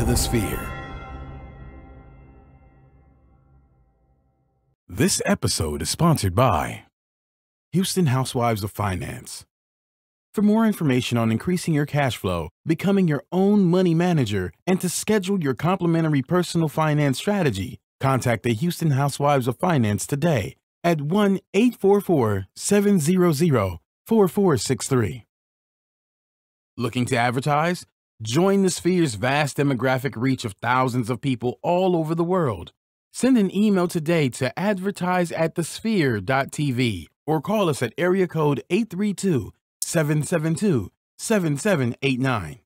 to the sphere. This episode is sponsored by Houston Housewives of Finance. For more information on increasing your cash flow, becoming your own money manager, and to schedule your complimentary personal finance strategy, contact the Houston Housewives of Finance today at 1 844 700 4463. Looking to advertise? Join the Sphere's vast demographic reach of thousands of people all over the world. Send an email today to advertise at thesphere.tv or call us at area code 832 772 7789.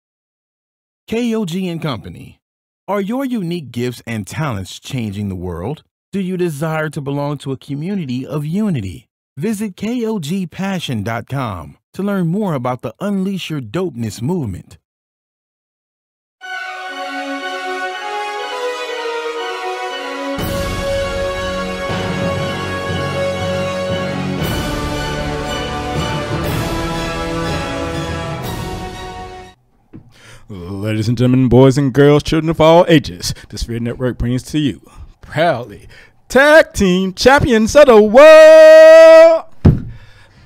KOG and Company. Are your unique gifts and talents changing the world? Do you desire to belong to a community of unity? Visit KOGPassion.com to learn more about the Unleash Your Dopeness movement. Ladies and gentlemen, boys and girls, children of all ages, the Sphere Network brings to you proudly tag team champions of the world,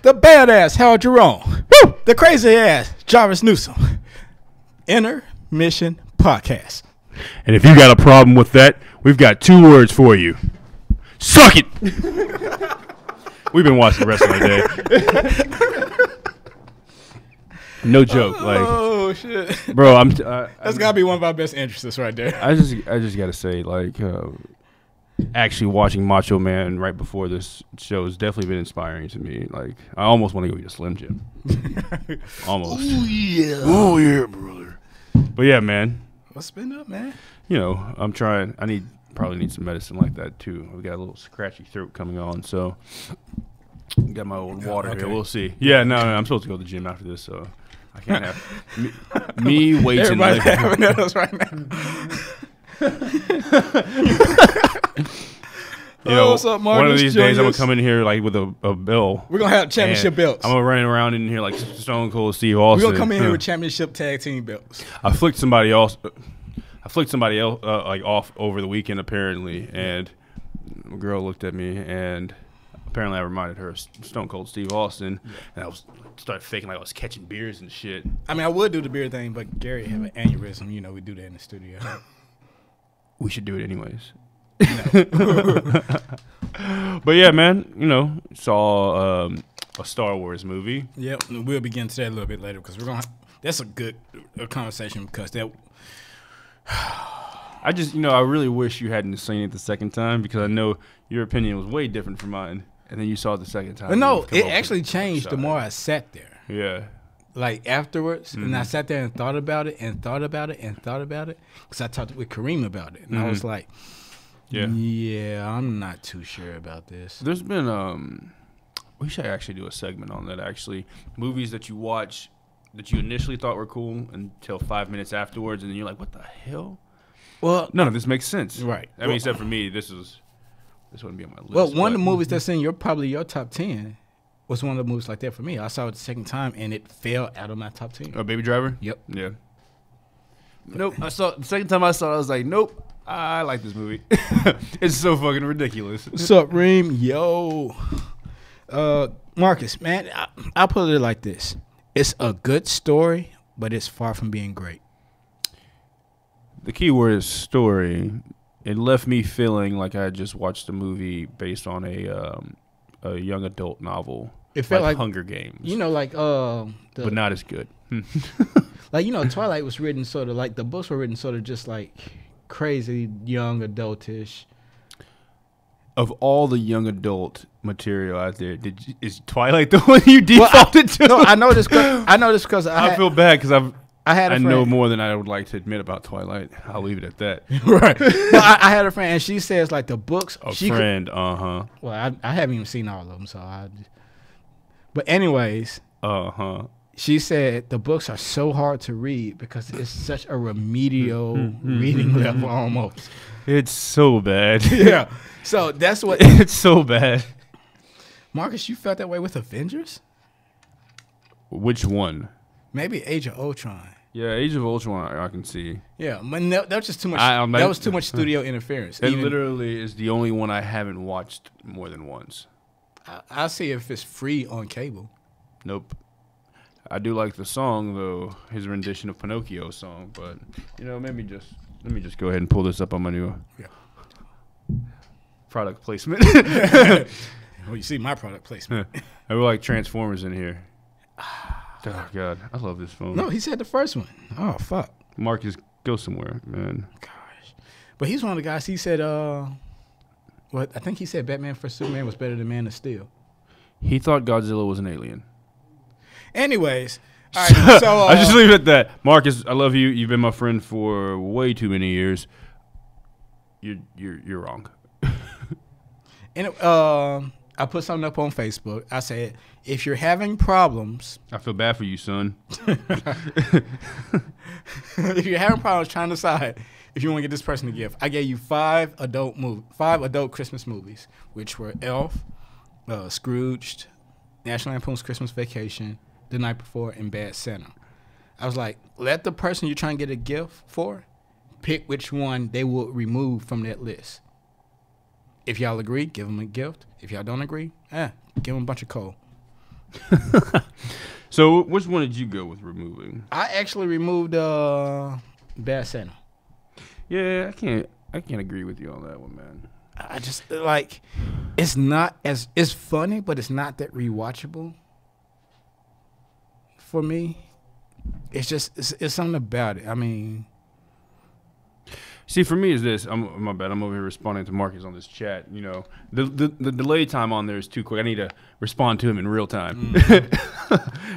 the badass Harold Jerome, Woo! the crazy ass Jarvis Newsom, Intermission Podcast. And if you got a problem with that, we've got two words for you. Suck it. We've been watching wrestling all day. no joke, like, Oh shit, bro. I'm. Uh, that's gotta be one of our best interests right there. I just, I just gotta say, like, uh, actually watching Macho Man right before this show has definitely been inspiring to me. Like, I almost want to go eat a Slim Jim. almost. yeah. Oh, yeah, brother. But yeah, man. What's been up, man? You know, I'm trying. I need probably need some medicine like that too. I've got a little scratchy throat coming on, so got my old water okay. here. We'll see. Yeah, no, no, I'm supposed to go to the gym after this, so I can't have me, me and Everybody like, having those right now. you know, Oh, what's up, one of these days I'm gonna come in here like with a, a bill. We're gonna have championship belts. I'm gonna run around in here like Stone Cold Steve Austin. We're gonna come in here with championship tag team belts. I flicked somebody else. I flicked somebody else uh, like off over the weekend apparently, and a girl looked at me, and apparently I reminded her of Stone Cold Steve Austin, and I was started faking like I was catching beers and shit. I mean, I would do the beer thing, but Gary have an aneurysm. You know, we do that in the studio. We should do it anyways. but yeah, man, you know, saw um, a Star Wars movie. yep, we'll begin to that a little bit later because we're gonna. That's a good uh, conversation because that. I just, you know, I really wish you hadn't seen it the second time because I know your opinion was way different from mine, and then you saw it the second time. But no, it actually changed the more I sat there. Yeah. Like afterwards, and Mm-hmm. I sat there and thought about it and thought about it and thought about it because I talked with Kareem about it, and I was like, Mm-hmm. Yeah. yeah, I'm not too sure about this." There's been um we should actually do a segment on that actually. Movies that you watch that you initially thought were cool until five minutes afterwards and then you're like, What the hell? Well, None of this makes sense. Right. I mean except for me, this is this wouldn't be on my list. Well, one of the but- movies that's in your probably your top ten was one of the movies like that for me. I saw it the second time and it fell out of my top ten. Oh, Baby Driver? Yep. Yeah. Nope. I saw the second time I saw it, I was like, Nope, I like this movie. it's so fucking ridiculous. What's up, Reem? Yo, uh, Marcus, man, I, I'll put it like this: it's a good story, but it's far from being great. The key word is story. It left me feeling like I had just watched a movie based on a um, a young adult novel. It felt like- Hunger Games, You know, like uh, the, but not as good. like you know, Twilight was written sort of like the books were written sort of just like crazy young adultish. of all the young adult material out there, did you, is Twilight the one you defaulted to? No, I know this. I know this because I, I had, feel bad because I've I had a I know more than I would like to admit about Twilight. I'll leave it at that. right. I, I had a friend, and she says like the books. A she friend, uh huh, well, I, I haven't even seen all of them, so I. But anyways, uh huh. she said the books are so hard to read because it's such a remedial Mm-hmm. reading level almost. It's so bad. Yeah. So that's what it's so bad. Marcus. You felt that way with Avengers? Which one? Maybe Age of Ultron. Yeah, Age of Ultron, I, I can see. Yeah, but no, that was just too much. I- that was too much studio interference. It Even- literally is the only one I haven't watched more than once. I, I'll see if it's free on cable. Nope. I do like the song though, his rendition of Pinocchio song, but you know, maybe just let me just go ahead and pull this up on my new Yeah. product placement. Well, you see my product placement. I would like Transformers in here. Ah. Oh god, I love this phone. no, he said the first one. Oh fuck. Marcus, go somewhere, man. Gosh. But he's one of the guys. He said, uh, what I think he said Batman for Superman was better than Man of Steel. He thought Godzilla was an alien. Anyways, all right. So uh, I just leave it at that. Marcus, I love you. You've been my friend for way too many years. You're you're you're wrong. and, uh, I put something up on Facebook. I said, if you're having problems, I feel bad for you, son. if you're having problems trying to decide if you want to get this person a gift, I gave you five adult move, five adult Christmas movies, which were Elf, uh, Scrooged, National Lampoon's Christmas Vacation, The Night Before, and Bad Santa. I was like, let the person you're trying to get a gift for pick which one they will remove from that list. If y'all agree, give them a gift. If y'all don't agree, eh, give them a bunch of coal. So, which one did you go with removing? I actually removed uh, Bad Santa. Yeah, I can't. I can't agree with you on that one, man. I just like it's not as it's funny, but it's not that rewatchable for me. It's just it's, it's something about it. I mean, See, for me, is this? I'm my bad. I'm over here responding to Marcus on this chat. You know, the the, the delay time on there is too quick. I need to respond to him in real time.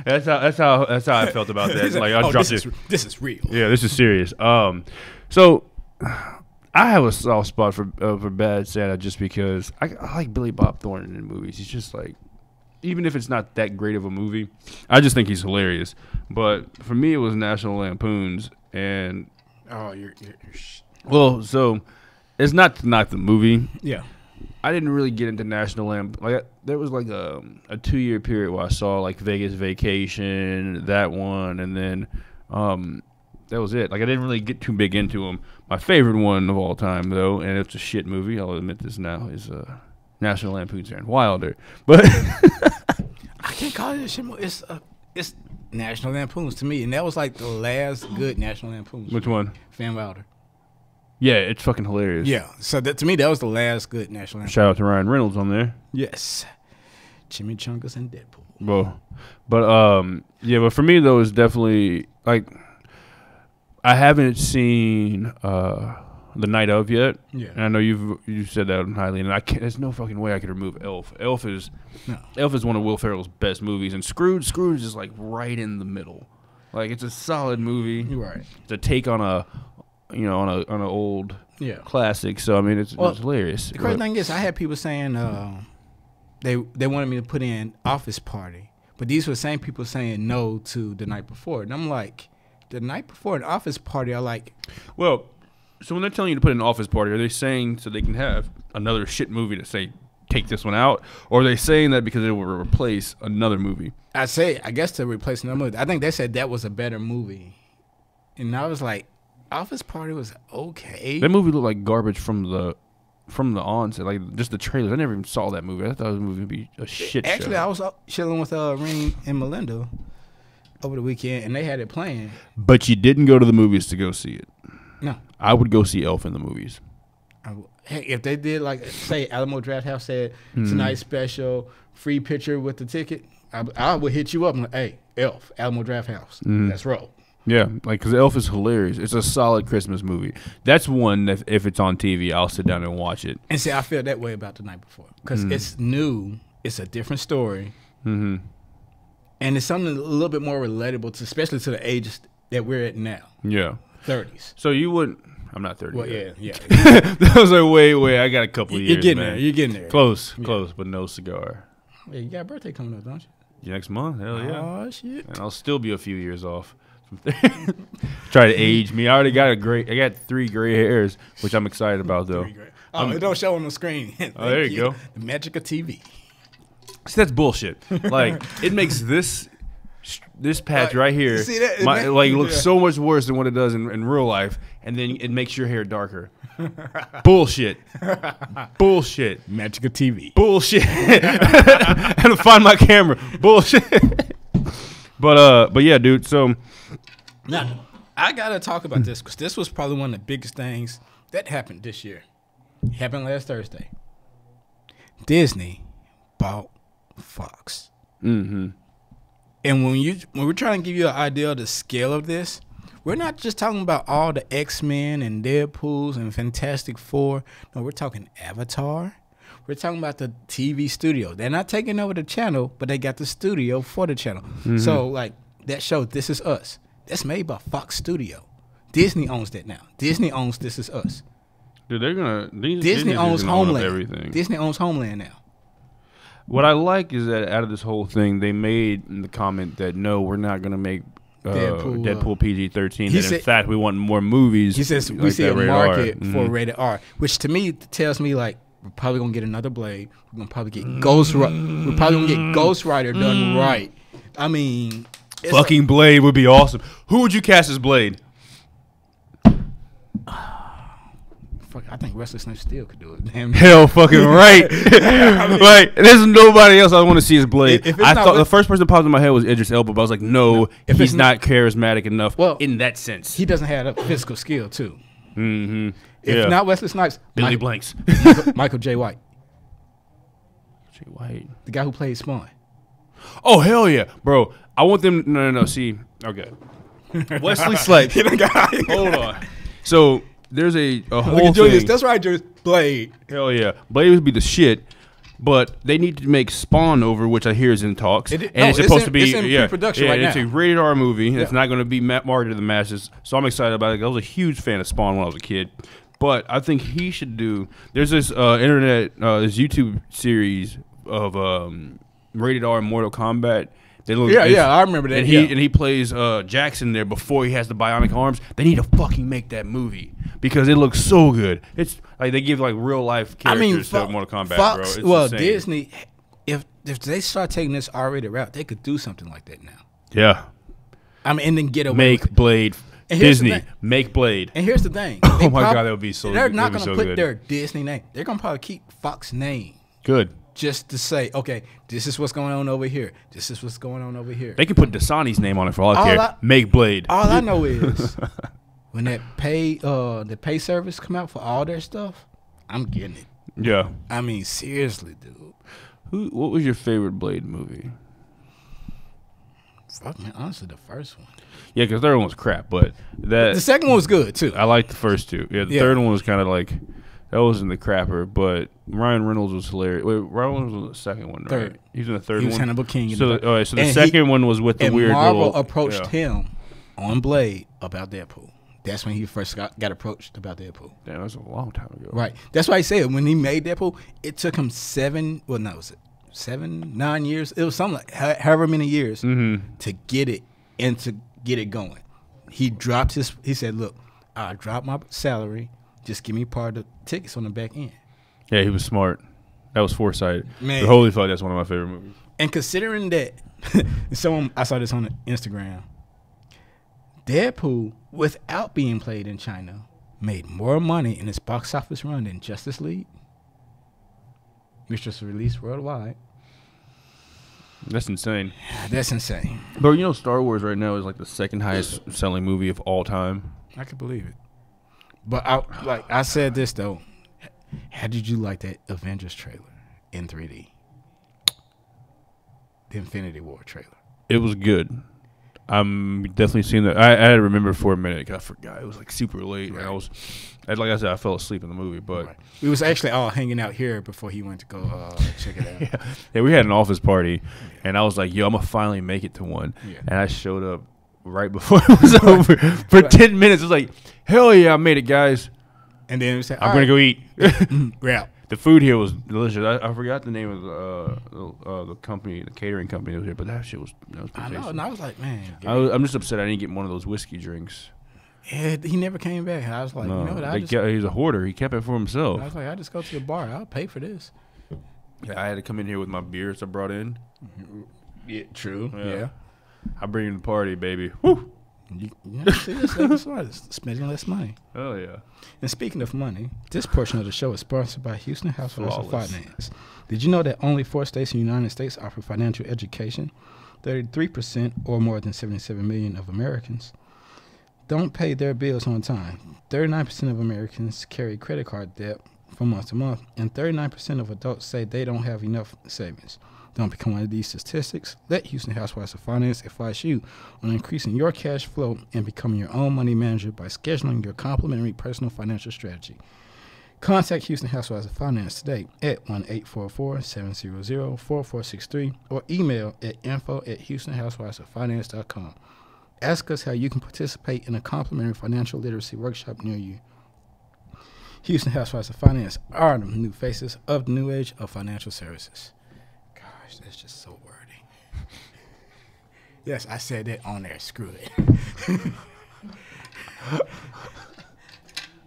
that's how that's how that's how I felt about that. like I "Oh, dropped this it. is this is real. Yeah, this is serious. Um, so I have a soft spot for uh, for Bad Santa just because I, I like Billy Bob Thornton in movies. He's just like, even if it's not that great of a movie, I just think he's hilarious. But for me, it was National Lampoons, and Oh, you're, you're, you're sh- well, so it's not not the movie. yeah. I didn't really get into National Lamp. Like there was like a a two year period where I saw like Vegas Vacation, that one, and then um, that was it. Like I didn't really get too big into them. My favorite one of all time, though, and it's a shit movie. I'll admit this now is uh, National Lampoon's Van Wilder. But I can't call it a shit movie. It's uh, it's National Lampoons to me, and that was like the last good National Lampoons. which one? Van Wilder. Yeah, it's fucking hilarious. Yeah. So that to me, that was the last good National Lampoons. Shout out to Ryan Reynolds on there. Yes. Jimmy Chimichangas and Deadpool. Well, but um, yeah, but for me though, it's definitely like I haven't seen uh the night of yet, Yeah. and I know you've you said that highly, and I can't. There's no fucking way I could remove Elf. Elf is No. Elf is one of Will Ferrell's best movies, and Scrooge Scrooge is like right in the middle. Like it's a solid movie. You're right. It's a take on a you know on a on an old Yeah. classic. So I mean, it's, Well, it's hilarious. The crazy But- thing is, I had people saying uh, they they wanted me to put in Office Party, but these were the same people saying no to the night before, and I'm like, the night before an Office Party, I like. Well, so when they're telling you to put in an office party, are they saying so they can have another shit movie to say take this one out, or are they saying that because it will replace another movie? I say, I guess to replace another movie. I think they said that was a better movie, and I was like, Office Party was okay. That movie looked like garbage from the from the onset, like just the trailers. I never even saw that movie. I thought the movie would be a shit Actually, show. I was chilling with uh, Ring and Melinda over the weekend, and they had it playing. but you didn't go to the movies to go see it. No, I would go see Elf in the movies. I w- Hey, if they did like say Alamo Drafthouse said Hmm. tonight's special free picture with the ticket, I, I would hit you up and like, hey, Elf, Alamo Drafthouse, Hmm. let's roll. Yeah, like because Elf is hilarious. It's a solid Christmas movie. That's one that if it's on TV, I'll sit down and watch it. And see, I feel that way about the night before because Hmm. it's new, it's a different story, hmm and it's something a little bit more relatable to, especially to the age that we're at now, Yeah. thirties. So you wouldn't. I'm not 30. Well, yet. yeah, yeah, that was like wait, wait. I got a couple of years. you're getting man. there, you're getting there. Close, close, but no cigar. Yeah, you got a birthday coming up, don't you? Next month, hell yeah. Oh shit. And I'll still be a few years off. Try to age me. I already got a great. I got three gray hairs, which I'm excited about though. Oh, it don't show on the screen. Oh, there Thank you go. The magic of TV. See, that's bullshit. Like it makes this this patch right here, see that? My, ma- like looks yeah. so much worse than what it does in, in real life, and then it makes your hair darker. Bullshit. Bullshit. Magic of TV. Bullshit. I had to find my camera. Bullshit. But uh, but yeah, dude. So Now, I gotta talk about this because this was probably one of the biggest things that happened this year. It happened last Thursday. Disney bought Fox. mm-hmm. And when you when we're trying to give you an idea of the scale of this, we're not just talking about all the X Men and Deadpool's and Fantastic Four. No, we're talking Avatar. We're talking about the TV studio. They're not taking over the channel, but they got the studio for the channel. So like that show, This Is Us. That's made by Fox Studio. Disney owns that now. Disney owns This Is Us. dude, they're gonna Disney, Disney owns gonna own Homeland. Everything. Disney owns Homeland now. What I like is that out of this whole thing, they made the comment that no, we're not gonna make. Uh, Deadpool, Deadpool, uh, PG thirteen. in fact we want more movies. He says we like see a rated R. market for Mhm. rated R, which to me tells me like we're probably gonna get another Blade. We're gonna probably get Ghost. Ri- we're probably gonna get Ghost Rider done right. I mean, Fucking Blade would be awesome. Who would you cast as Blade? Fuck, I think Wesley Snipes still could do it. Damn. Hell, fucking right. like, there's nobody else I want to see as Blade. If- if it's I thought the first person that popped in my head was Idris Elba, but I was like, no, If he's not charismatic enough. Well, in that sense. He doesn't have a physical skill too. mm-hmm. If yeah. not Wesley Snipes, Billy Michael, Blanks. Michael, Michael Jai White, Jai White. the guy who played Spawn. Oh hell yeah, bro! I want them. No, no, no. See, okay. Wesley Snipes. Hold on. So there's a, a whole Look at Julius. thing. That's right, Julius. Blade. Hell yeah, Blade would be the shit. But they need to make Spawn over, which I hear is in talks, It- and no, it's it's supposed in- to be it's in yeah, pre-production yeah, right It's now. a rated R movie. It's not going to be ma- marketed to the masses, so I'm excited about it. I was a huge fan of Spawn when I was a kid, but I think he should do. There's this uh, internet, uh, this YouTube series of um, rated R Mortal Kombat. They look, Yeah, yeah, I remember that, And he yeah. and he plays uh, Jackson there before he has the bionic arms. They need to fucking make that movie because it looks so good. It's like they give like real life I characters mean, to Fo- Mortal Kombat, Fox. bro. It's well, insane. Disney. If if they start taking this R-rated route, they could do something like that now. Yeah. I mean, and then get away. Make with it. Blade. And here's Disney. Make Blade. And here's the thing. Oh my prob- God, that would be so- They're not going to so put good. their Disney name. They're going to probably keep Fox name Good. just to say, okay, this is what's going on over here. This is what's going on over here. They can put Dasani's name on it for all I care. I- Make Blade. All I know is when that pay uh the pay service come out for all their stuff, I'm getting it. yeah. I mean, seriously, dude. Who? What was your favorite Blade movie? Fuck man, honestly, the first one. Yeah, because the third one was crap, but that The second one was good too. I liked the first two. Yeah, the Yeah. third one was kind of like that wasn't the crapper, but Ryan Reynolds was hilarious. Wait, Ryan Reynolds was the second one, right? Third. He was in the third He was one. Hannibal King in So, the all right, so the And he- second one was with the and weird Marvel little, approached yeah. him on Blade about Deadpool. That's when he first got, got approached about Deadpool. Damn, that was a long time ago. Right. That's why I said when he made Deadpool, it took him seven. Well, no, was it seven, nine years? It was something like however many years Mm-hmm. to get it and to get it going. He dropped his. He said, "Look, I dropped my salary. Just give me part of the tickets on the back end." Yeah, he was smart. That was foresight. Man. But holy fuck, that's one of my favorite movies. And considering that, someone I saw this on Instagram. Deadpool, without being played in China, made more money in its box office run than Justice League, which was released worldwide. That's insane. That's insane. Bro, you know Star Wars right now is like the second highest selling movie of all time. I could believe it. But I like I said this though. How did you like that Avengers trailer in 3D? The Infinity War trailer. It was good. I'm definitely seeing that. I, I had to remember for a minute. 'cause I forgot. It was like super late. And I was, and like I said, I fell asleep in the movie. But Right. We was actually all hanging out here before he went to go uh, check it out. yeah, yeah, we had an office party, and I was like, "Yo, I'm gonna finally make it to one." Yeah. And I showed up right before it was over for ten minutes. It was like, "Hell yeah, I made it, guys! And then we said, I'm gonna go eat." We're out. The food here was delicious. I, I forgot the name of the, uh, uh, the company, the catering company that was here, but that shit was that was I know, tasty. and I was like, man, I was, I'm just upset I didn't get one of those whiskey drinks. yeah, he never came back. I was like, no, you know what? I just, kept- he's a hoarder. He kept it for himself. I was like, I just go to the bar. I'll pay for this. Yeah, I had to come in here with my beers I brought in. Yeah, true. Yeah. Yeah. I bring you the party, baby. Woo! You, you know, see, this like. Spending less money. Oh yeah. And speaking of money, this portion of the show is sponsored by Houston Housewives of Finance. Did you know that only four states in the United States offer financial education? 33% or more than 77 million of Americans don't pay their bills on time. 39% of Americans carry credit card debt from month to month, and 39% of adults say they don't have enough savings. Don't become one of these statistics. Let Houston Housewives of Finance advise you on increasing your cash flow and becoming your own money manager by scheduling your complimentary personal financial strategy. Contact Houston Housewives of Finance today at 1 844 700 4463 or email at info at houstonhousewivesoffinance.com. Ask us how you can participate in a complimentary financial literacy workshop near you. Houston Housewives of Finance are the new faces of the new age of financial services. Gosh, that's just so wordy. yes, I said that on there. Screw it.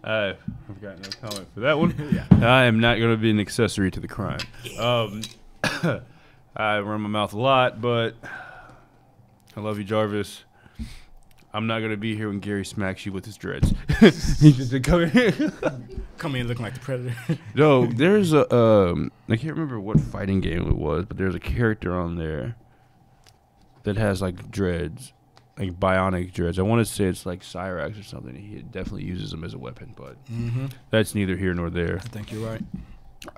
I- I've got no comment for that one. I am not going to be an accessory to the crime. Um, I run my mouth a lot, but I love you, Jarvis. I'm not going to be here when Gary smacks you with his dreads. He's just coming. Come in looking like the predator. no, there's a um, I can't remember what fighting game it was, but there's a character on there that has like dreads, like bionic dreads. I want to say it's like Cyrax or something. He definitely uses them as a weapon, but mm-hmm. that's neither here nor there. I think you're right.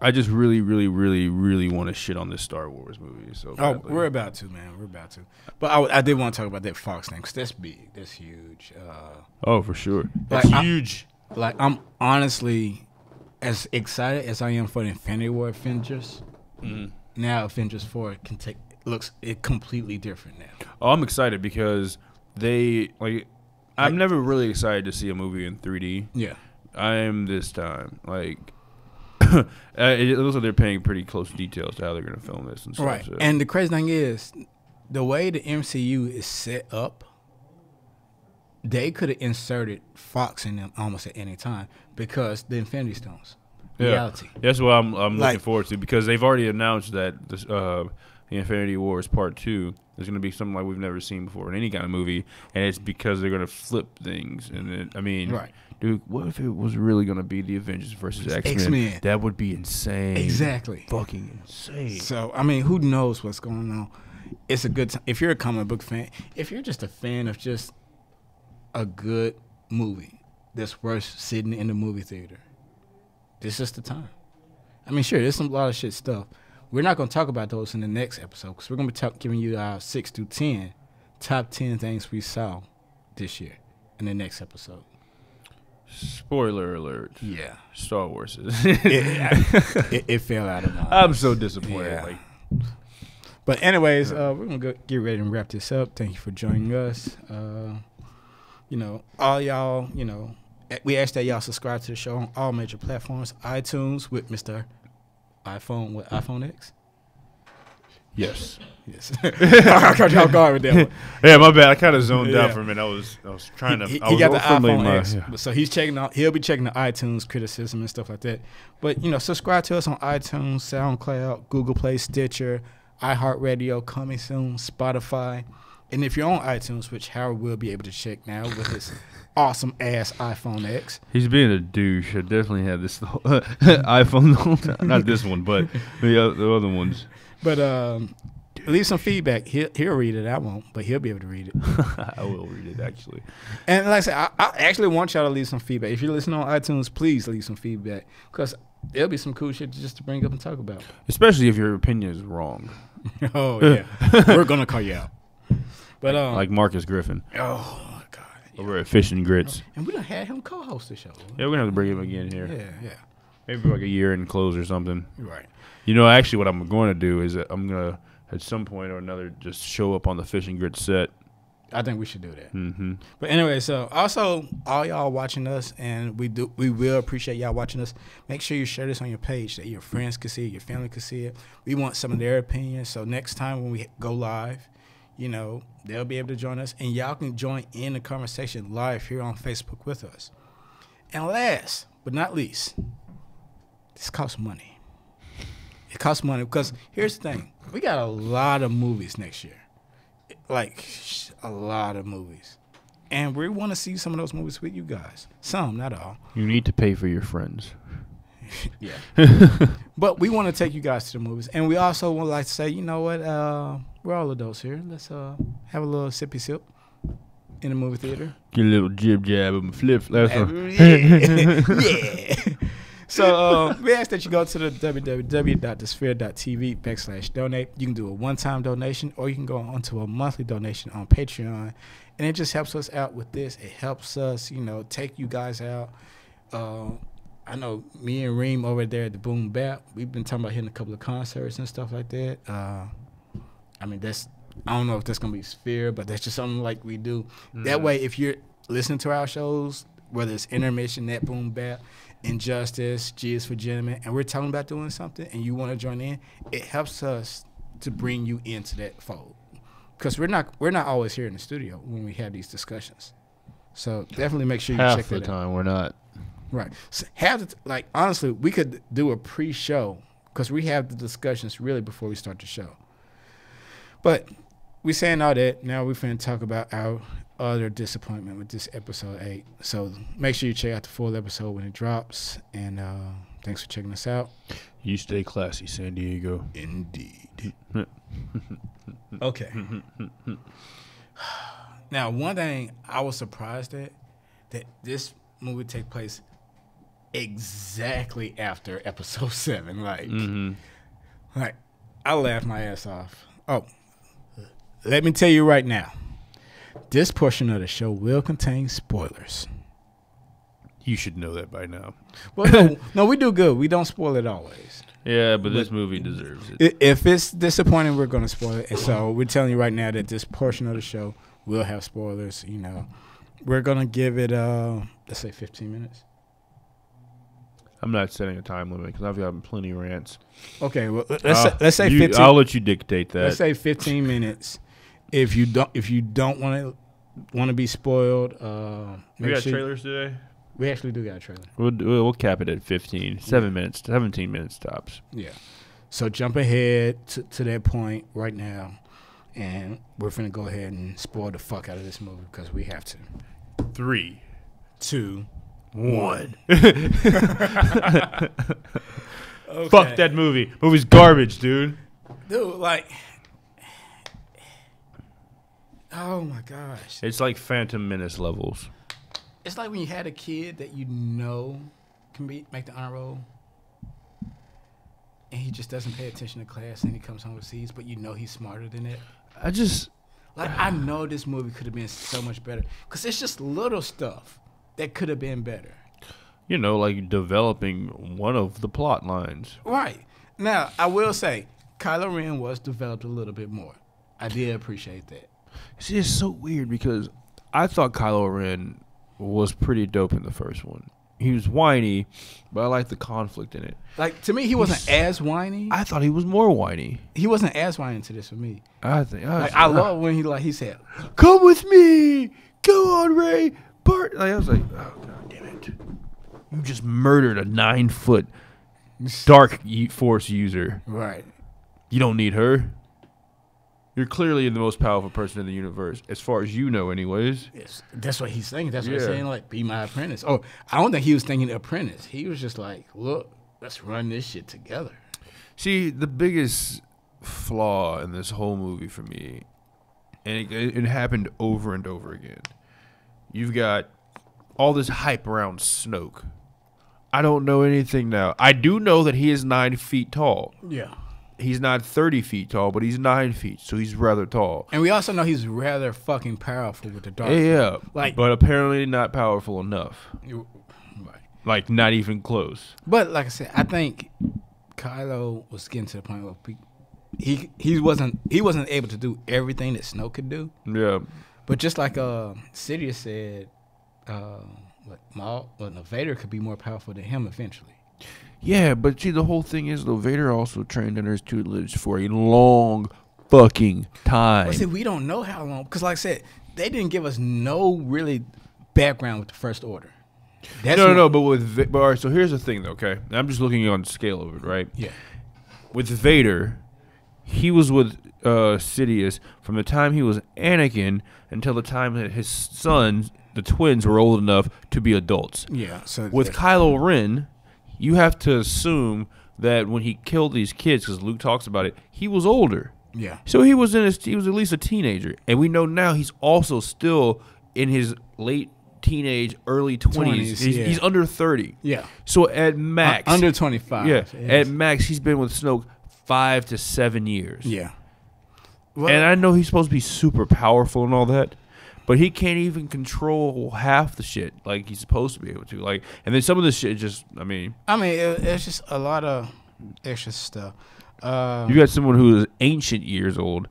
I just really, really, really, really want to shit on this Star Wars movie. So Oh, badly. we're about to, man. We're about to. But I, I did want to talk about that Fox thing because that's big. That's huge. Uh, oh for sure. Like, That's I- huge. like, I'm honestly as excited as I am for the Infinity War Avengers. Mhm. Now, Avengers 4 can take looks it completely different now. Oh, I'm excited because they like. I'm never really excited to see a movie in 3D. Yeah. I am this time. Like, it looks like they're paying pretty close details to how they're gonna film this and stuff. Right. so- And the crazy thing is, the way the MCU is set up, they could have inserted Fox in them almost at any time because the Infinity Stones. Yeah. Reality. That's what I'm, I'm Like- looking forward to because they've already announced that this, uh, the Infinity Wars Part Two is going to be something like we've never seen before in any kind of movie, and it's because they're going to flip things. And it, I mean, Right. Dude, what if it was really going to be the Avengers versus X Men? X-Men. That would be insane. Exactly. Fucking insane. So I mean, who knows what's going on? It's a good time if you're a comic book fan. If you're just a fan of just a good movie that's worth sitting in the movie theater, this is the time. I mean, sure, there's some lot of shit stuff. We're not going to talk about those in the next episode because we're going to be talk, giving you our six to ten top ten things we saw this year in the next episode. Spoiler alert. Yeah, Star Wars is. it, it, it fell out of line. I'm so disappointed. Yeah. Like, But anyways, uh, we're gonna go, get ready and wrap this up. Thank you for joining us. Uh, you know, all y'all, you know, we ask that y'all subscribe to the show on all major platforms. iTunes with Mr. iPhone with iPhone X. yes. Yes, I caught y'all guard with that one. Yeah, my bad. I kind of zoned Yeah. out for a minute. I was, I was trying to. He, I he was got the iPhone my- X, yeah. so he's checking out. He'll be checking the iTunes criticism and stuff like that. But you know, subscribe to us on iTunes, SoundCloud, Google Play, Stitcher, iHeartRadio, coming soon, Spotify, and if you're on iTunes, which Howard will be able to check now with his awesome ass iPhone X. He's being a douche. I definitely had this iPhone the whole time. Not this one, but the other ones. But um, leave some feedback. He'll, he'll read it. I won't, but he'll be able to read it. I will read it actually. And like I said, I, I actually want y'all to leave some feedback. If you're listening on iTunes, please leave some feedback because there'll be some cool shit just to bring up and talk about. Especially if your opinion is wrong, oh yeah, we're gonna call you out. But um, like Marcus Griffin oh my god, over at Fish and Grits. and we done had him co-host the show. Yeah, we're gonna have to bring him again here. Yeah, yeah, Maybe like a year in close or something. right. You know, actually, what I'm going to do is that I'm gonna at some point or another just show up on the Fish and Grits set. I think we should do that. hmm But anyway, so also all y'all watching us, and we do we will appreciate y'all watching us. Make sure you share this on your page that your friends can see it, your family can see it. We want some of their opinions. So next time when we go live, you know they'll be able to join us, and y'all can join in the conversation live here on Facebook with us. And last but not least, this costs money. It costs money because here's the thing: we got a lot of movies next year like a lot of movies, and we want to see some of those movies with you guys. Some, not all. You need to pay for your friends. Yeah. but we want to take you guys to the movies, and we also would like to say, you know what? Uh, we're all adults here. Let's uh have a little sippy sip in the movie theater. Get a little jib jab of my flip. That's yeah. So uh, we ask that you go to the www.thesphere.tv backslash donate. You can do a one-time donation, or you can go onto a monthly donation on Patreon, and it just helps us out with this. It helps us, you know, take you guys out. Uh, I know me and Reem over there at the Boom Bap. We've been talking about hitting a couple of concerts and stuff like that. Uh, I mean, that's I don't know if that's gonna be Sphere, but that's just something like we do. That way, if you're listening to our shows, whether it's Intermission, Net Boom Bap, Injustice, G is for Gentlemen, and we're talking about doing something, and you want to join in, it helps us to bring you into that fold because we're not we're not always here in the studio when we have these discussions. So definitely make sure you Half check the that out. time we're not. Right. So have the, like honestly, we could do a pre-show because we have the discussions really before we start the show. But we saying all that now we're finna talk about our other disappointment with this episode eight. So make sure you check out the full episode when it drops. And uh, thanks for checking us out. You stay classy, San Diego. Indeed. okay. now, one thing I was surprised at that this movie take place exactly after episode seven. Like, Mm-hmm. like I laughed my ass off. Oh, let me tell you right now, this portion of the show will contain spoilers. You should know that by now. Well, no, no, we do good. We don't spoil it always. Yeah, but this movie deserves it. If it's disappointing, we're gonna spoil it. And so we're telling you right now that this portion of the show will have spoilers. You know, we're gonna give it uh, let's say 15 minutes. I'm not setting a time limit because I've got plenty of rants. Okay, well let's Uh, say, let's say you- 15. I'll let you dictate that. let's say 15 minutes. If you don't, if you don't want to want to be spoiled, uh, we got sure- trailers today. We actually do got a trailer. We'll, we'll we'll cap it at 15, seven minutes, 17 minutes tops. Yeah. So jump ahead to, to that point right now, and we're going to go ahead and spoil the fuck out of this movie because we have to. Three, two, one. Okay. Fuck that movie. Movie's garbage, dude. dude. Like, oh my gosh, It's like Phantom Menace levels. it's like when you had a kid that you know can be make the honor roll, and he just doesn't pay attention to class, and he comes home with C's, but you know he's smarter than it. I just Like I know this movie could have been so much better because it's just little stuff that could have been better. you know, like developing one of the plot lines. Right now, I will say Kylo Ren was developed a little bit more. I did appreciate that. It's so weird because I thought Kylo Ren was pretty dope in the first one. He was whiny, but I like the conflict in it. Like to me, he wasn't as whiny. I thought he was more whiny. he wasn't as whiny to this for me. I think I, Like I love when he like he said, Come with me. Go on, Rey. Bart. Like, I was like, oh god damn it! You just murdered a nine foot dark force user. right. You don't need her. You're clearly the most powerful person in the universe, as far as you know, anyways. Yes, that's what he's saying. That's what he's saying. Like, be my apprentice. Oh, I don't think he was thinking apprentice. He was just like, look, let's run this shit together. See, the biggest flaw in this whole movie for me, and it, it happened over and over again. You've got all this hype around Snoke. I don't know anything now. I do know that he is nine feet tall. Yeah. He's not thirty feet tall, but he's nine feet, so he's rather tall. And we also know he's rather fucking powerful with the dark. Yeah, Like- but apparently not powerful enough. You- Right. Like not even close. But like I said, I think Kylo was getting to the point where he he wasn't he wasn't able to do everything that Snoke could do. Yeah, But just like uh, Sidious said, uh, what Maul, well, Vader could be more powerful than him eventually. Yeah, but see, the whole thing is though, Vader also trained under his tutelage for a long fucking time. But see, we don't know how long because, like I said, they didn't give us no really background with the First Order. That's no, no, no. But with but, all right, so here's the thing, though. Okay, I'm just looking on the scale of it, right? Yeah. With Vader, he was with uh, Sidious from the time he was Anakin until the time that his sons, the twins, were old enough to be adults. Yeah. So With Kylo Ren, you have to assume that when he killed these kids, because Luke talks about it, he was older. yeah. So he was in his, he was at least a teenager, and we know now he's also still in his late teenage, early 20s, twenties. He's, yeah. he's under thirty. Yeah. So at max, Uh, under 25. yeah, Yes. at max, he's been with Snoke five to seven years. yeah. and I know he's supposed to be super powerful and all that, but he can't even control half the shit like he's supposed to be able to. Like, and then some of this shit just, I mean, I mean, it, it's just a lot of extra stuff. Uh, you got someone who is ancient years old,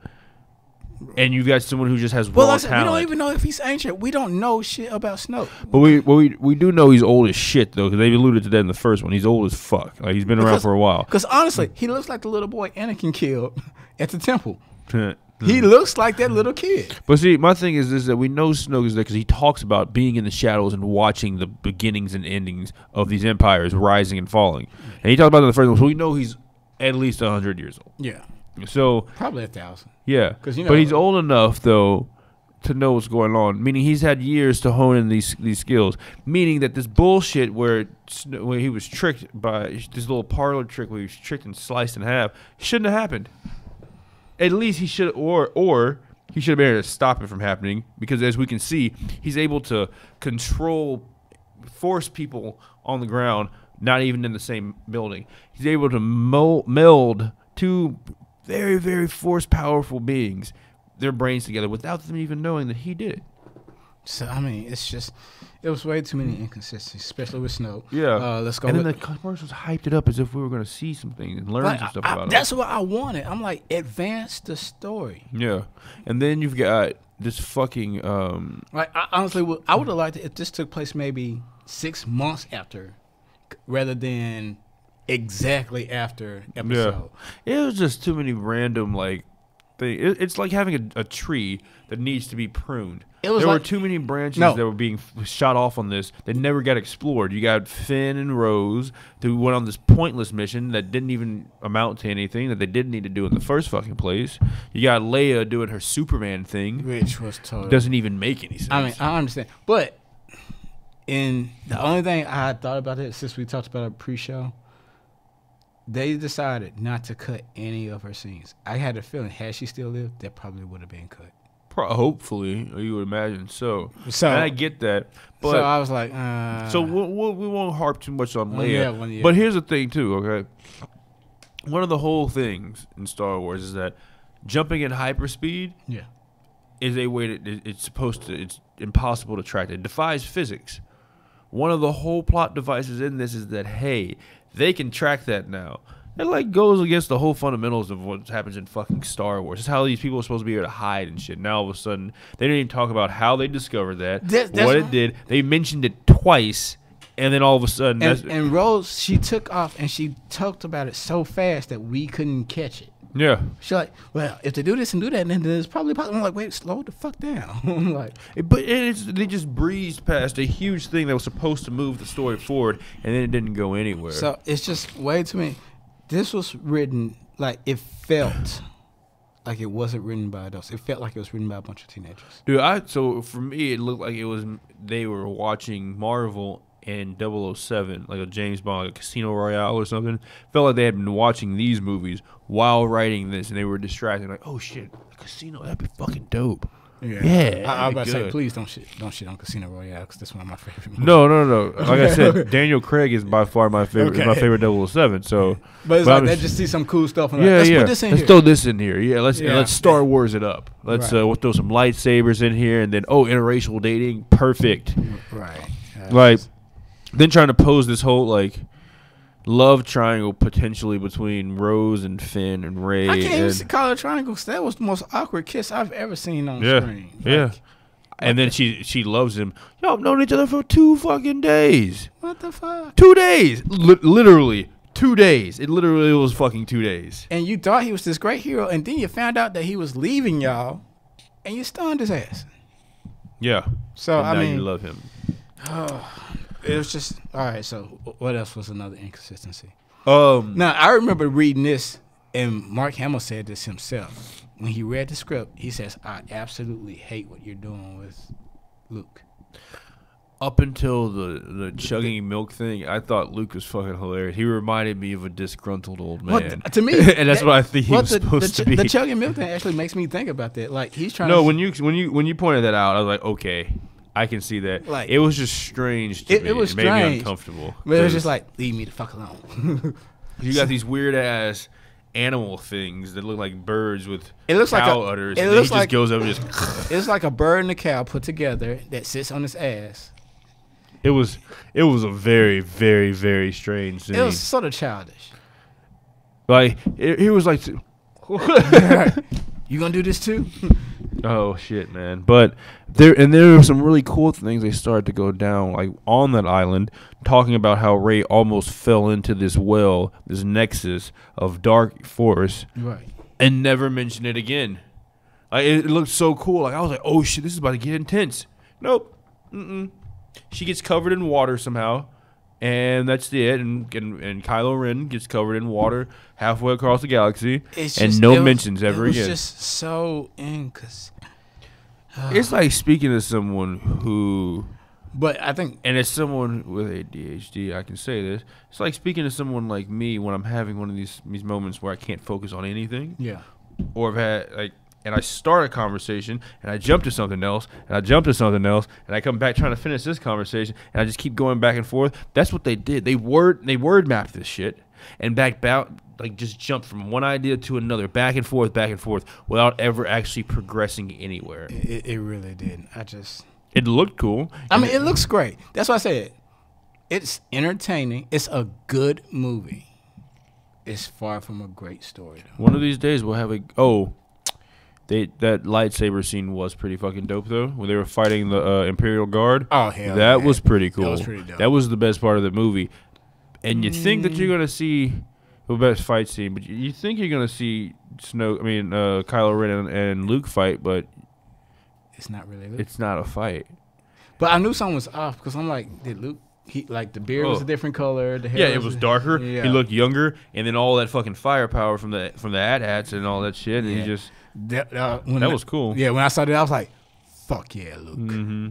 and you got someone who just has well, raw said, we don't even know if he's ancient. We don't know shit about Snoke. But we, well, we we do know he's old as shit though, because they alluded to that in the first one. He's old as fuck. Like he's been around for a while. Because honestly, he looks like the little boy Anakin killed at the temple. He mm. looks like that little kid. But see, my thing is is that we know Snoke is there because he talks about being in the shadows and watching the beginnings and endings of these empires rising and falling. And he talks about it in the first one, so we know he's at least hundred years old. Yeah, So probably a thousand. yeah, 'Cause, you know, but he's old enough though to know what's going on. Meaning he's had years to hone in these these skills. Meaning that this bullshit where where he was tricked by this little parlor trick where he was tricked and sliced in half shouldn't have happened. At least he should or or he should have been able to stop it from happening because as we can see, he's able to control force people on the ground, not even in the same building. He's able to meld two very, very force powerful beings, their brains together, without them even knowing that he did it. So I mean, it's just it was way too many inconsistencies, especially with Snow. Yeah. Uh, let's go. and with, then the commercials hyped it up as if we were going to see something and learn like, some stuff I- about that's it. That's what I wanted. I'm like, advance the story. Yeah. And then you've got this fucking um Like I honestly, would, I would have liked it if this took place maybe six months after, rather than exactly after episode. Yeah. It was just too many random like things. It, it's like having a, a tree that needs to be pruned. It was there were too many branches No. that were being shot off on this that never got explored. You got Finn and Rose who went on this pointless mission that didn't even amount to anything that they didn't need to do in the first fucking place. You got Leia doing her Superman thing. Which was totally. Doesn't even make any sense. I mean, I understand, but in the only thing I thought about it since we talked about it pre-show, they decided not to cut any of her scenes. I had a feeling, had she still lived, that probably would have been cut. Pro- hopefully, you would imagine so. So- and I get that, but so I was like, uh, So we'll, we'll, we won't harp too much on Well, Leia. yeah, yeah. But here's the thing, too. Okay, one of the whole things in Star Wars is that jumping at hyperspeed yeah, is a way that it's supposed to. It's impossible to track. It defies physics. One of the whole plot devices in this is that hey, they can track that now. It like goes against the whole fundamentals of what happens in fucking Star Wars. It's how these people are supposed to be able to hide and shit. Now all of a sudden, they didn't even talk about how they discovered that, that's what it did. They mentioned it twice, and then all of a sudden, and, and Rose, she took off and she talked about it so fast that we couldn't catch it. Yeah. She's like, well, if they do this and do that, then it's probably possible. I'm like, wait, slow the fuck down. I'm like, It- but it's, they just breezed past a huge thing that was supposed to move the story forward, and then it didn't go anywhere. So it's just way too many. This was written like it felt like it wasn't written by adults. It felt like it was written by a bunch of teenagers. Dude, I so for me it looked like it was they were watching Marvel and 007, like a James Bond, like a Casino Royale or something. Felt like they had been watching these movies while writing this, and they were distracted. Like, oh shit, a casino, that'd be fucking dope. Yeah, I, I was about to say, please don't shit, don't shit on Casino Royale because that's one of my favorite. Movies. No, no, no. Like I said, Daniel Craig is by far my favorite. is My favorite 007. So, but it's but like I'm they just- see some cool stuff and yeah, like, let's yeah. this in let's here. throw this in here. Yeah, let's Yeah. let's Star Wars it up. Let's Right. uh, we'll throw some lightsabers in here, and then oh, interracial dating, perfect. right. Like then trying to pose this whole like love triangle potentially between Rose and Finn and Rey. I can't even and, see- call it a triangle that was the most awkward kiss I've ever seen on yeah, screen. yeah. Like, And then she she loves him. Y'all have known each other for two fucking days. what the fuck? Two days, Li- literally two days. It literally was fucking two days. And you thought he was this great hero, and then you found out that he was leaving y'all, and you stunned his ass. Yeah. So and I mean, you love him. Oh, it was just all right. So what else was another inconsistency? Um. Now I remember reading this and Mark Hamill said this himself when he read the script. He says, "I absolutely hate what you're doing with Luke." Up until the the chugging milk thing, I thought Luke was fucking hilarious. He reminded me of a disgruntled old man. th- to me, and that's that- what I think he well, was the, supposed the, to be. The chugging milk thing actually makes me think about that. Like he's trying. no, to, when you when you when you pointed that out, I was like, okay, I can see that. Like- it was just strange to It- me. it was made me uncomfortable. but it was just like, leave me the fuck alone. you got these weird ass animal things that look like birds with It looks like cow a- udders. it and looks he just like- goes up and just. it's like a bird and a cow put together that sits on his ass. It was it was a very very very strange scene. It was sort of childish. like he was like. You gonna do this too? Oh shit, man! But there and there were some really cool things they started to go down, like on that island, talking about how Rey almost fell into this well, this nexus of dark force, right. and never mentioned it again. Like, it, it looked so cool. Like I was like, oh shit, this is about to get intense. Nope. Mm-mm. She gets covered in water somehow, and that's it. And, and and Kylo Ren gets covered in water halfway across the galaxy, It's and just- no it was- mentions ever it was again. just so incons. it's like speaking to someone who But I think And as someone with ADHD, I can say this. It's like speaking to someone like me when I'm having one of these these moments where I can't focus on anything, yeah. or I've had like, and I start a conversation and I jump to something else, and I jump to something else, and I come back trying to finish this conversation, and I just keep going back and forth. That's what they did. They word they word mapped this shit and back out like just jumped from one idea to another, back and forth, back and forth, without ever actually progressing anywhere. It, it really did. I just. It looked cool. I mean, it looks great. That's why I said it's entertaining. It's a good movie. It's far from a great story though. One of these days we'll have a oh, they that lightsaber scene was pretty fucking dope though. When they were fighting the uh, Imperial Guard, Oh hell, that yeah. was pretty cool. was pretty dope. That was the best part of the movie. And you think that you're gonna see the best fight scene, but you, you think you're gonna see Snow. I mean, uh, Kylo Ren and, and Luke fight, but It's not really. Luke. it's not a fight. But I knew something was off because I'm like, did Luke? He like the beard was Oh. a different color. The hair Yeah, it was darker. Yeah. He looked younger, and then all that fucking firepower from the from the AT-ATs and all that shit, and Yeah. he just That, uh, when that was cool. Yeah, when I saw that, I was like, "Fuck yeah, Luke." hmm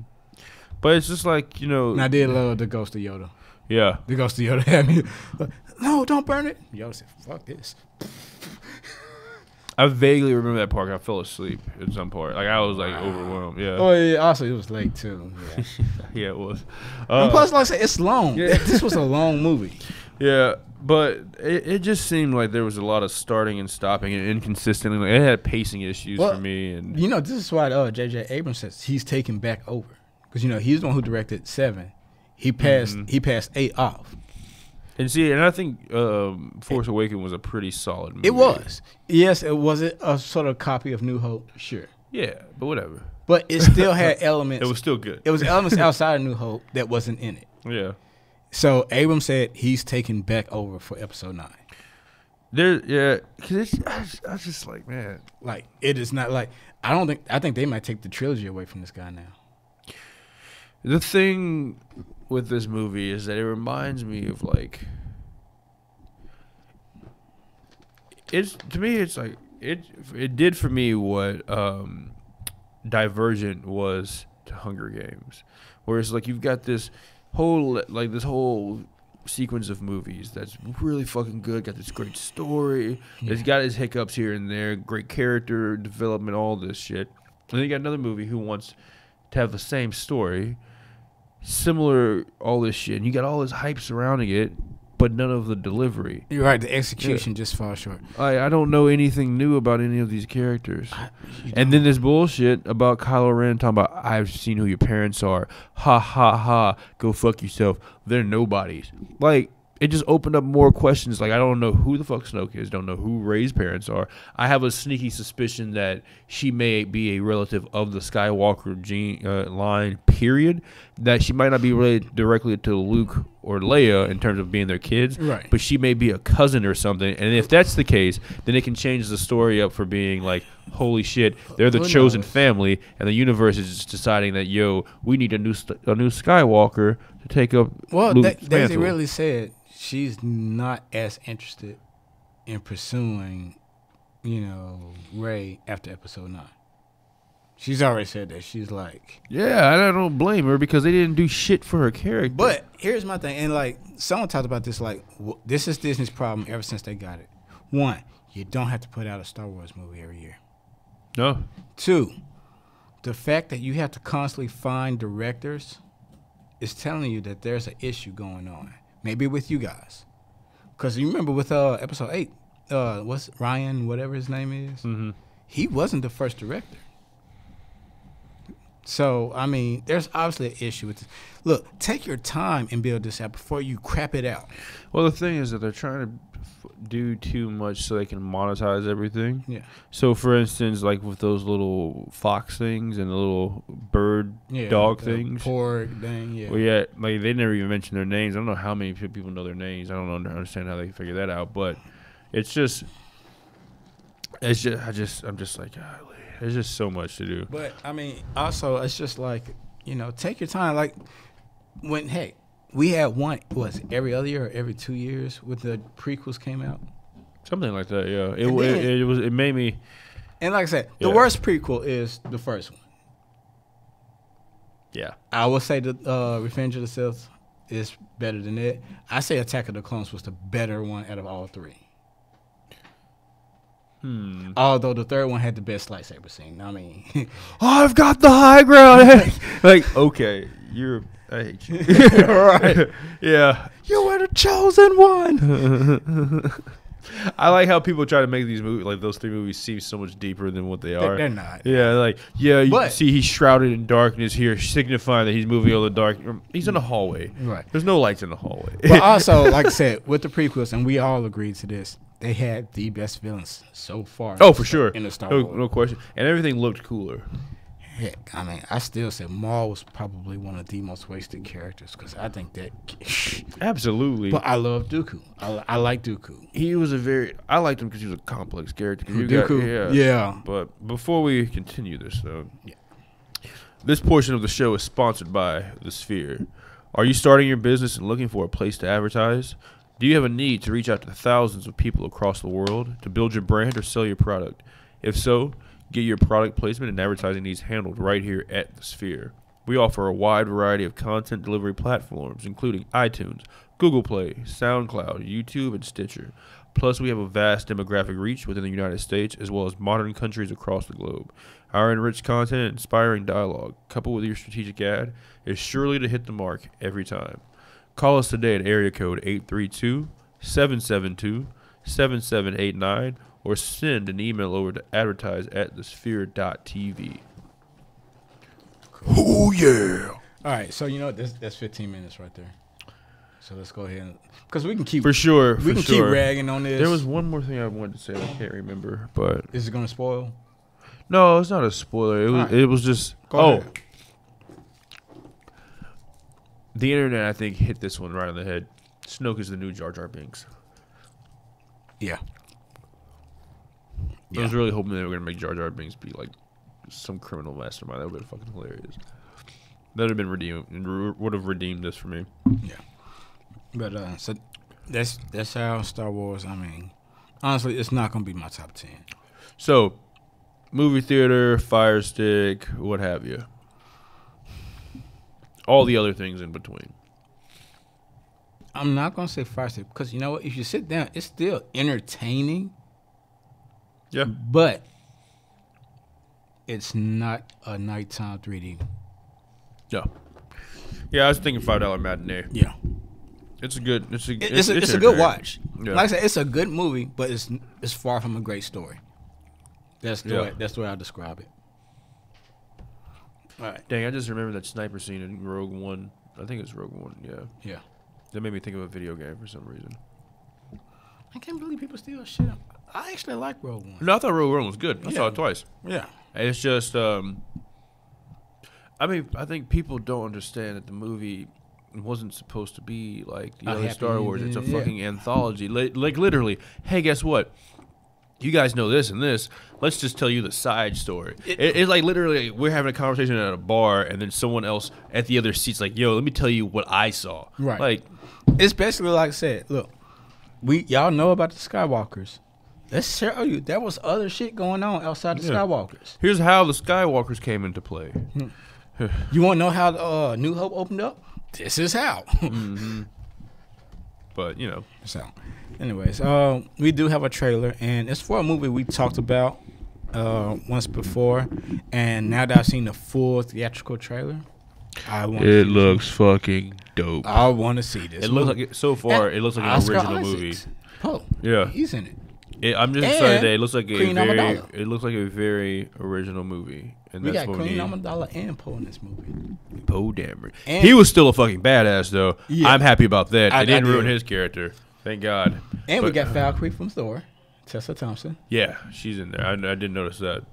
But it's just like you know, And I did love the ghost of Yoda. yeah. The ghost of Yoda had me. like, no, don't burn it. Yoda said, "Fuck this." I vaguely remember that part. I fell asleep at some part. Like I was like overwhelmed. Yeah, Oh yeah. Also, it was late too. Yeah. yeah, it was. and Uh, plus, like I said, it's long. yeah. This was a long movie. yeah, but it, it just seemed like there was a lot of starting and stopping and inconsistent. Like, it had pacing issues Well, for me, and You know, this is why uh, J.J. Abrams says he's taking back over because you know he's the one who directed seven. He passed. Mhm. He passed eight off. and see, and I think um, Force Awakens was a pretty solid movie. It was. Yes, it was it a sort of copy of New Hope. Sure, Yeah, but whatever. but it still had elements. It was still good. It was elements outside of New Hope that wasn't in it. yeah. So Abrams said he's taking back over for episode nine. There, yeah, cause it's, I, was, I was just like, man, Like it is not like I don't think I think they might take the trilogy away from this guy now. The thing with this movie is that it reminds me of like it's to me it's like it it did for me what um Divergent was to Hunger Games. Where it's like you've got this whole like this whole sequence of movies that's really fucking good, got this great story. It's got its hiccups here and there, great character development, all this shit. And then you got another movie who wants to have the same story, similar all this shit. And you got all this hype surrounding it, but none of the delivery. You're right. The execution just falls short. I, I don't know anything new about any of these characters. And then this bullshit about Kylo Ren talking about I've seen who your parents are. Ha ha ha. Go fuck yourself. They're nobodies. Like it just opened up more questions. Like I don't know who the fuck Snoke is. Don't know who Rey's parents are. I have a sneaky suspicion that she may be a relative of the Skywalker gene uh, line. Period. That she might not be related directly to Luke or Leia in terms of being their kids Right. but she may be a cousin or something. And if that's the case, then it can change the story up for being like, holy shit, they're the Who chosen knows? family, and the universe is just deciding that yo, we need a new st- a new Skywalker to take up. Well, Luke's mantle. really said she's not as interested in pursuing you know, Rey after episode nine. She's already said that. She's like, Yeah, I don't blame her because they didn't do shit for her character. but here's my thing, and like someone talked about this. Like, w- this is Disney's problem ever since they got it. One, you don't have to put out a Star Wars movie every year. no, Two, the fact that you have to constantly find directors is telling you that there's an issue going on. Maybe with you guys, because you remember with uh episode eight, uh, what's Ryan, whatever his name is, mm-hmm. he wasn't the first director. So I mean, there's obviously an issue with this. Look, take your time and build this out before you crap it out. Well, the thing is that they're trying to f- do too much so they can monetize everything. Yeah, So, for instance, like with those little fox things and the little bird yeah. dog the things. Poor thing. Yeah. Well, yeah, like they never even mention their names. I don't know how many people know their names. I don't understand how they figure that out. But it's just, it's just, I just, I'm just like, golly, there's just so much to do. But I mean, also it's just like you know, take your time. Like when hey, we had one was every other year or every two years when the prequels came out. Something like that, yeah. It, then- it, it was, it made me. And like I said, the Yeah. worst prequel is the first one. Yeah. I will say the uh, Revenge of the Sith is better than it. I say Attack of the Clones was the better one out of all three. Hmm. Although the third one had the best lightsaber scene. I mean, I've got the high ground. like, okay, you're. I hate you. right. yeah. you were the chosen one. I like how people try to make these movies, like those three movies, seem so much deeper than what they are. They're not. Yeah, like yeah, you But- see, he's shrouded in darkness here, signifying that he's moving on the dark. He's in a hallway. Right. There's no lights in the hallway. But also, like I said, with the prequels, and we all agreed to this, they had the best villains so far. oh, for sure, In the Star no, Wars. no question. And everything looked cooler. Heck, I mean, I still say Maul was probably one of the most wasted characters because I think that. Absolutely. but I love Dooku. I, I like Dooku. he was a very. I liked him because he was a complex character. you got- Dooku, yeah. yeah. But before we continue this, though, Yeah. this portion of the show is sponsored by The Sphere. Are you starting your business and looking for a place to advertise? Do you have a need to reach out to thousands of people across the world to build your brand or sell your product? If so, get your product placement and advertising needs handled right here at The Sphere. We offer a wide variety of content delivery platforms, including iTunes, Google Play, SoundCloud, YouTube, and Stitcher. Plus, we have a vast demographic reach within the United States as well as modern countries across the globe. Our enriched content and inspiring dialogue, coupled with your strategic ad, is surely to hit the mark every time. Call us today at area code 832 772 7789 or send an email over to advertise at thesphere.tv. Oh yeah. All right, so you know what? That's, that's 15 minutes right there. So let's go ahead and because we can keep For sure. we for can sure. keep ragging on this. There was one more thing I wanted to say. I can't remember, but Is it gonna spoil? no, it's not a spoiler. It was. Alright. It was just. Go oh, ahead. The internet. I think hit this one right on the head. Snoke is the new Jar Jar Binks. Yeah. I was really hoping they were gonna make Jar Jar Binks be like some criminal mastermind. That would have been fucking hilarious. That would have been redeemed. Would have redeemed this for me. Yeah. But uh, so that's that's how Star Wars. I mean, honestly, it's not gonna be my top ten. So, movie theater, Fire Stick, what have you. All the other things in between. I'm not gonna say Fire Stick because you know what? If you sit down, it's still entertaining, Yeah. but it's not a nighttime 3D. Yeah. Yeah, I was thinking five dollar matinee. Yeah. It's a good. It's a. It- it's, a, it's a good watch. Yeah. Like I said, it's a good movie, but it's it's far from a great story. That's the Yeah. way that's the way I describe it. All right. Dang, I just remember that sniper scene in Rogue One. I think it's Rogue One. Yeah. Yeah. That made me think of a video game for some reason. I can't believe people still shit. on- I actually like Rogue One. No, I thought Rogue One was good. I saw it twice. Yeah. It's just, um, I mean, I think people don't understand that the movie wasn't supposed to be like the A other Star Wars. It's a ending, yeah. fucking anthology. Like literally, hey, guess what? You guys know this and this. Let's just tell you the side story. It, it's like literally we're having a conversation at a bar, and then someone else at the other seat's like, "Yo, let me tell you what I saw." Right. Like, It's basically like I said. Look, we y'all know about the Skywalkers. let's tell you, there was other shit going on outside the Yeah. Skywalkers. Here's how the Skywalkers came into play. You want to know how uh, New Hope opened up? This is how. But you know, so, anyways, uh, we do have a trailer, and it's for a movie we talked about uh, once before, and now that I've seen the full theatrical trailer, I want. it looks fucking dope. I want to see this. It looks like it, so far. And It looks like an Oscar original Isaacs. movie. Oh, Yeah. he's in it. It, I'm just And excited that it looks like a Queen very. Amidala. It looks like a very original movie, and We that's got what we Queen need. Amidala and Poe in this movie. Poe Dameron. And- He was still a fucking badass though. Yeah. I'm happy about that. I- They didn't I ruin his character. Thank God. And we But- got Valkyrie from Thor, Tessa Thompson. Yeah, she's in there. I, I didn't notice that.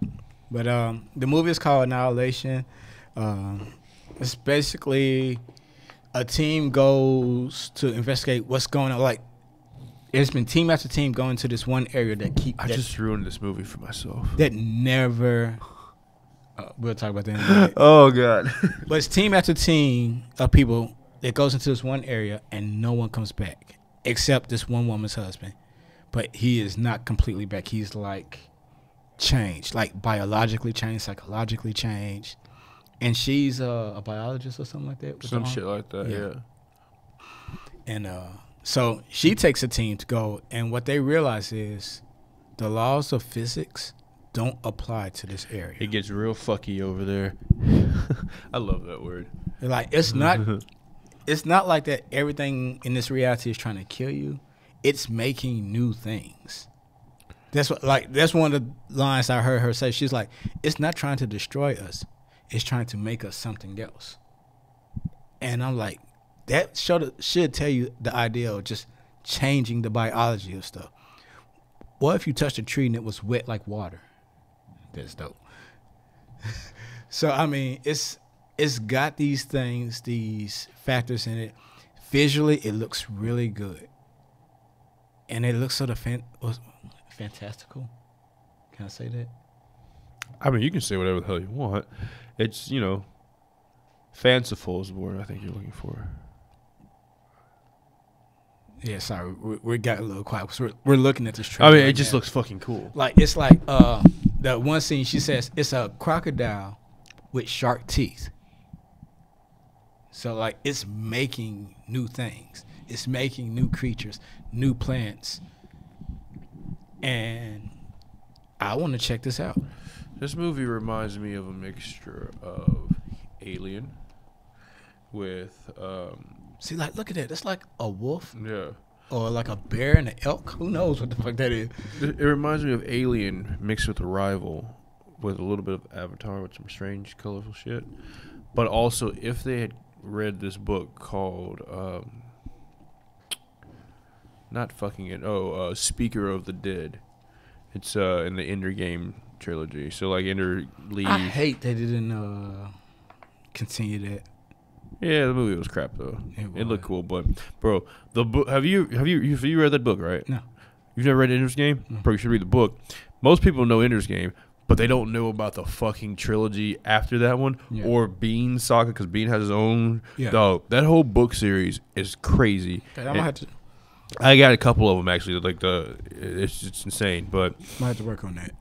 But um, the movie is called Annihilation. Um, it's basically a team goes to investigate what's going on. Like, it's been team after team going to this one area that keep I that, just ruined this movie for myself. that never. Uh, we'll talk about that in a. Oh God. But it's team after team of people that goes into this one area and no one comes back except this one woman's husband. But he is not completely back. He's like changed, like biologically changed, psychologically changed. And she's uh, a biologist or something like that. Some shit like that. Yeah. Yeah. And uh, so she takes a team to go, and what they realize is the laws of physics don't apply to this area. It gets real fucky over there. I love that word. Like it's not it's not like that everything in this reality is trying to kill you. It's making new things. That's what like that's one of the lines I heard her say. She's like, It's not trying to destroy us. It's trying to make us something else. And I'm like, that should should tell you the idea of just changing the biology of stuff. What if you touched a tree and it was wet like water? That's dope. so I mean, it's it's got these things, these factors in it. Visually, it looks really good, and it looks sort of fan- fantastical. Can I say that? I mean, you can say whatever the hell you want. It's you know, fanciful is the word I think you're looking for. Yeah, sorry, we, we got a little quiet. 'cause We're, we're looking at this trailer. I mean, it right just now. looks fucking cool. like it's like uh the one scene she says it's a crocodile with shark teeth. So like it's making new things. It's making new creatures, new plants. And I want to check this out. This movie reminds me of a mixture of Alien with um See, like, look at that. That's like a wolf yeah. or like a bear and an elk. Who knows what the fuck that is? It, it reminds me of Alien mixed with Arrival with a little bit of Avatar with some strange colorful shit. But also if they had read this book called um not fucking it. Oh, uh, Speaker of the Dead. It's uh in the Ender Game trilogy. So like Ender. I hate they didn't uh, continue that. Yeah, the movie was crap though. It It, looked cool, but bro, the book. Have you have you have you read that book? Right? No. You've never read Ender's Game? No. Bro, you should read the book. Most people know Ender's Game, but they don't know about the fucking trilogy after that one Yeah. or Bean saga because Bean has his own. Yeah. Dog, that whole book series is crazy. Okay, gonna have to, I got a couple of them actually. Like the, it's it's insane, but might have to work on that.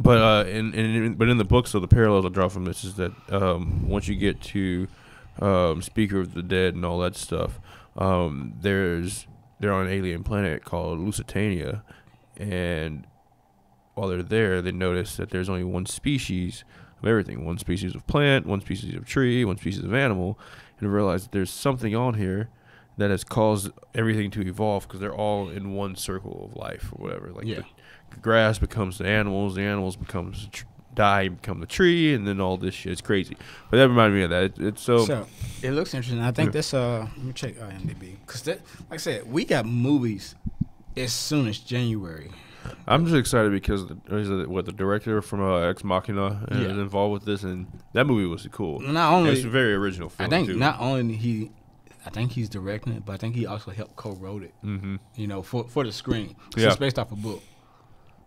but uh, in, in but in the book, so the parallels I draw from this is that um, once you get to um, Speaker of the Dead and all that stuff, um, there's they're on an alien planet called Lusitania, and while they're there, they notice that there's only one species of everything: one species of plant, one species of tree, one species of animal, and realize that there's something on here that has caused everything to evolve because they're all in one circle of life or whatever. Like Yeah. the grass becomes the animals, the animals becomes the tr- die and become the tree, and then all this shit. It's crazy. But that reminded me of that. It, it's so, So it looks interesting. I think Yeah. this. Uh, let me check IMDb because like I said, we got movies as soon as January. I'm just excited because the, is it, what the director from uh, Ex Machina Yeah. is involved with this, and that movie was cool. Not only it's a very original I think too. not only he, I think he's directing it, but I think he also helped co-wrote it. hmm You know, for for the screen. Yeah. It's based off a book.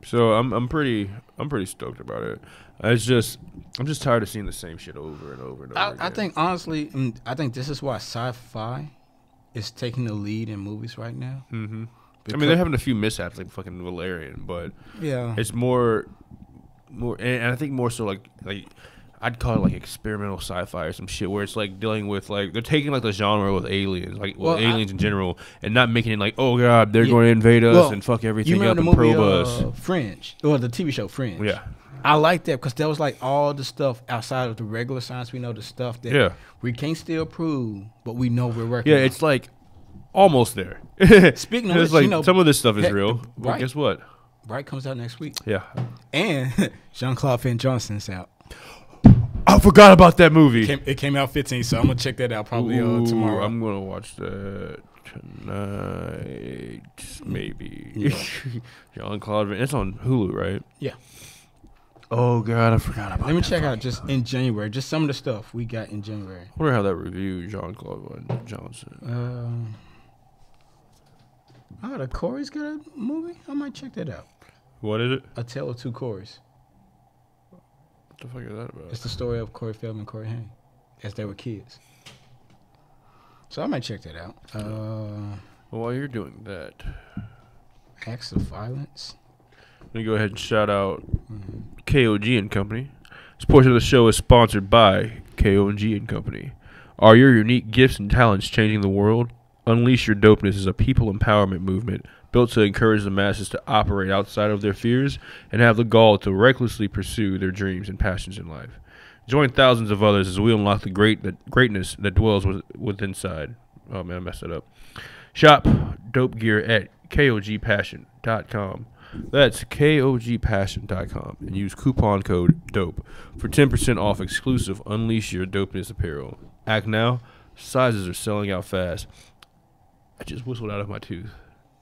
So I'm I'm pretty I'm pretty stoked about it. It's just I'm just tired of seeing the same shit over and over and over. I, I think honestly, mm, I think this is why sci-fi is taking the lead in movies right now Mm-hmm. I mean, they're having a few mishaps like fucking Valerian, but yeah. it's more, more, and, and I think more so like like. I'd call it like experimental sci-fi or some shit where it's like dealing with like they're taking like the genre with aliens, like well, Well, I- aliens in general, and not making it like oh god they're Yeah. going to invade us Well, and fuck everything up and movie probe uh, us. Fringe, or the TV show Fringe? Yeah, I like that because that was like all the stuff outside of the regular science. We know the stuff that Yeah. we can't still prove, but we know we're working. yeah, on. it's like almost there. Speaking of it's which, like you know, some of this stuff is heck, real, but guess what? Bright comes out next week, Yeah, and Jean Claude Van Johnson's out. I forgot about that movie. Came, it came out 15, so I'm gonna check that out probably uh, tomorrow. I'm gonna watch that tonight, maybe. Jean Claude. Van- It's on Hulu, right? Yeah. Oh God, I forgot about. Let me check out just in January, just some of the stuff we got in January. I wonder how that review Jean Claude Van Johnson. Um, oh, the Corey's got a movie. I might check that out. What is it? A Tale of Two Coreys. The fuck is that about? It's the story of Corey Feldman and Corey Haim as they were kids. So I might check that out. Uh, Well, while you're doing that, Acts of Violence. let me go ahead and shout out KOG and Company. This portion of the show is sponsored by KOG and Company. Are your unique gifts and talents changing the world? Unleash Your Dopeness is a people empowerment movement built to encourage the masses to operate outside of their fears and have the gall to recklessly pursue their dreams and passions in life. Join thousands of others as we unlock the great the greatness that dwells with, within inside. Oh man, I messed it up. Shop dope gear at kogpassion.com. That's kogpassion.com and use coupon code DOPE for 10% off exclusive Unleash Your Dopeness apparel. Act now. Sizes are selling out fast. I just whistled out of my tooth.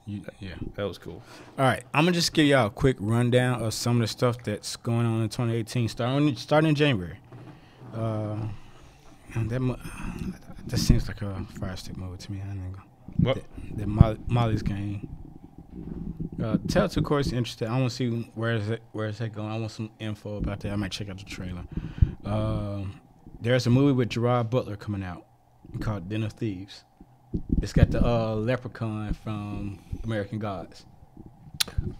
You, yeah. That was cool. All right, I'm gonna just give y'all a quick rundown of some of the stuff that's going on in 2018, starting starting in January. Uh, and that that seems like a fire stick movie to me. I gonna- What? That, that Molly, Molly's game. Uh, Tell two course interested. I want to see where is it where is that going. I want some info about that. I might check out the trailer. Um, there's a movie with Gerard Butler coming out called Den of Thieves. It's got the uh, leprechaun from American Gods.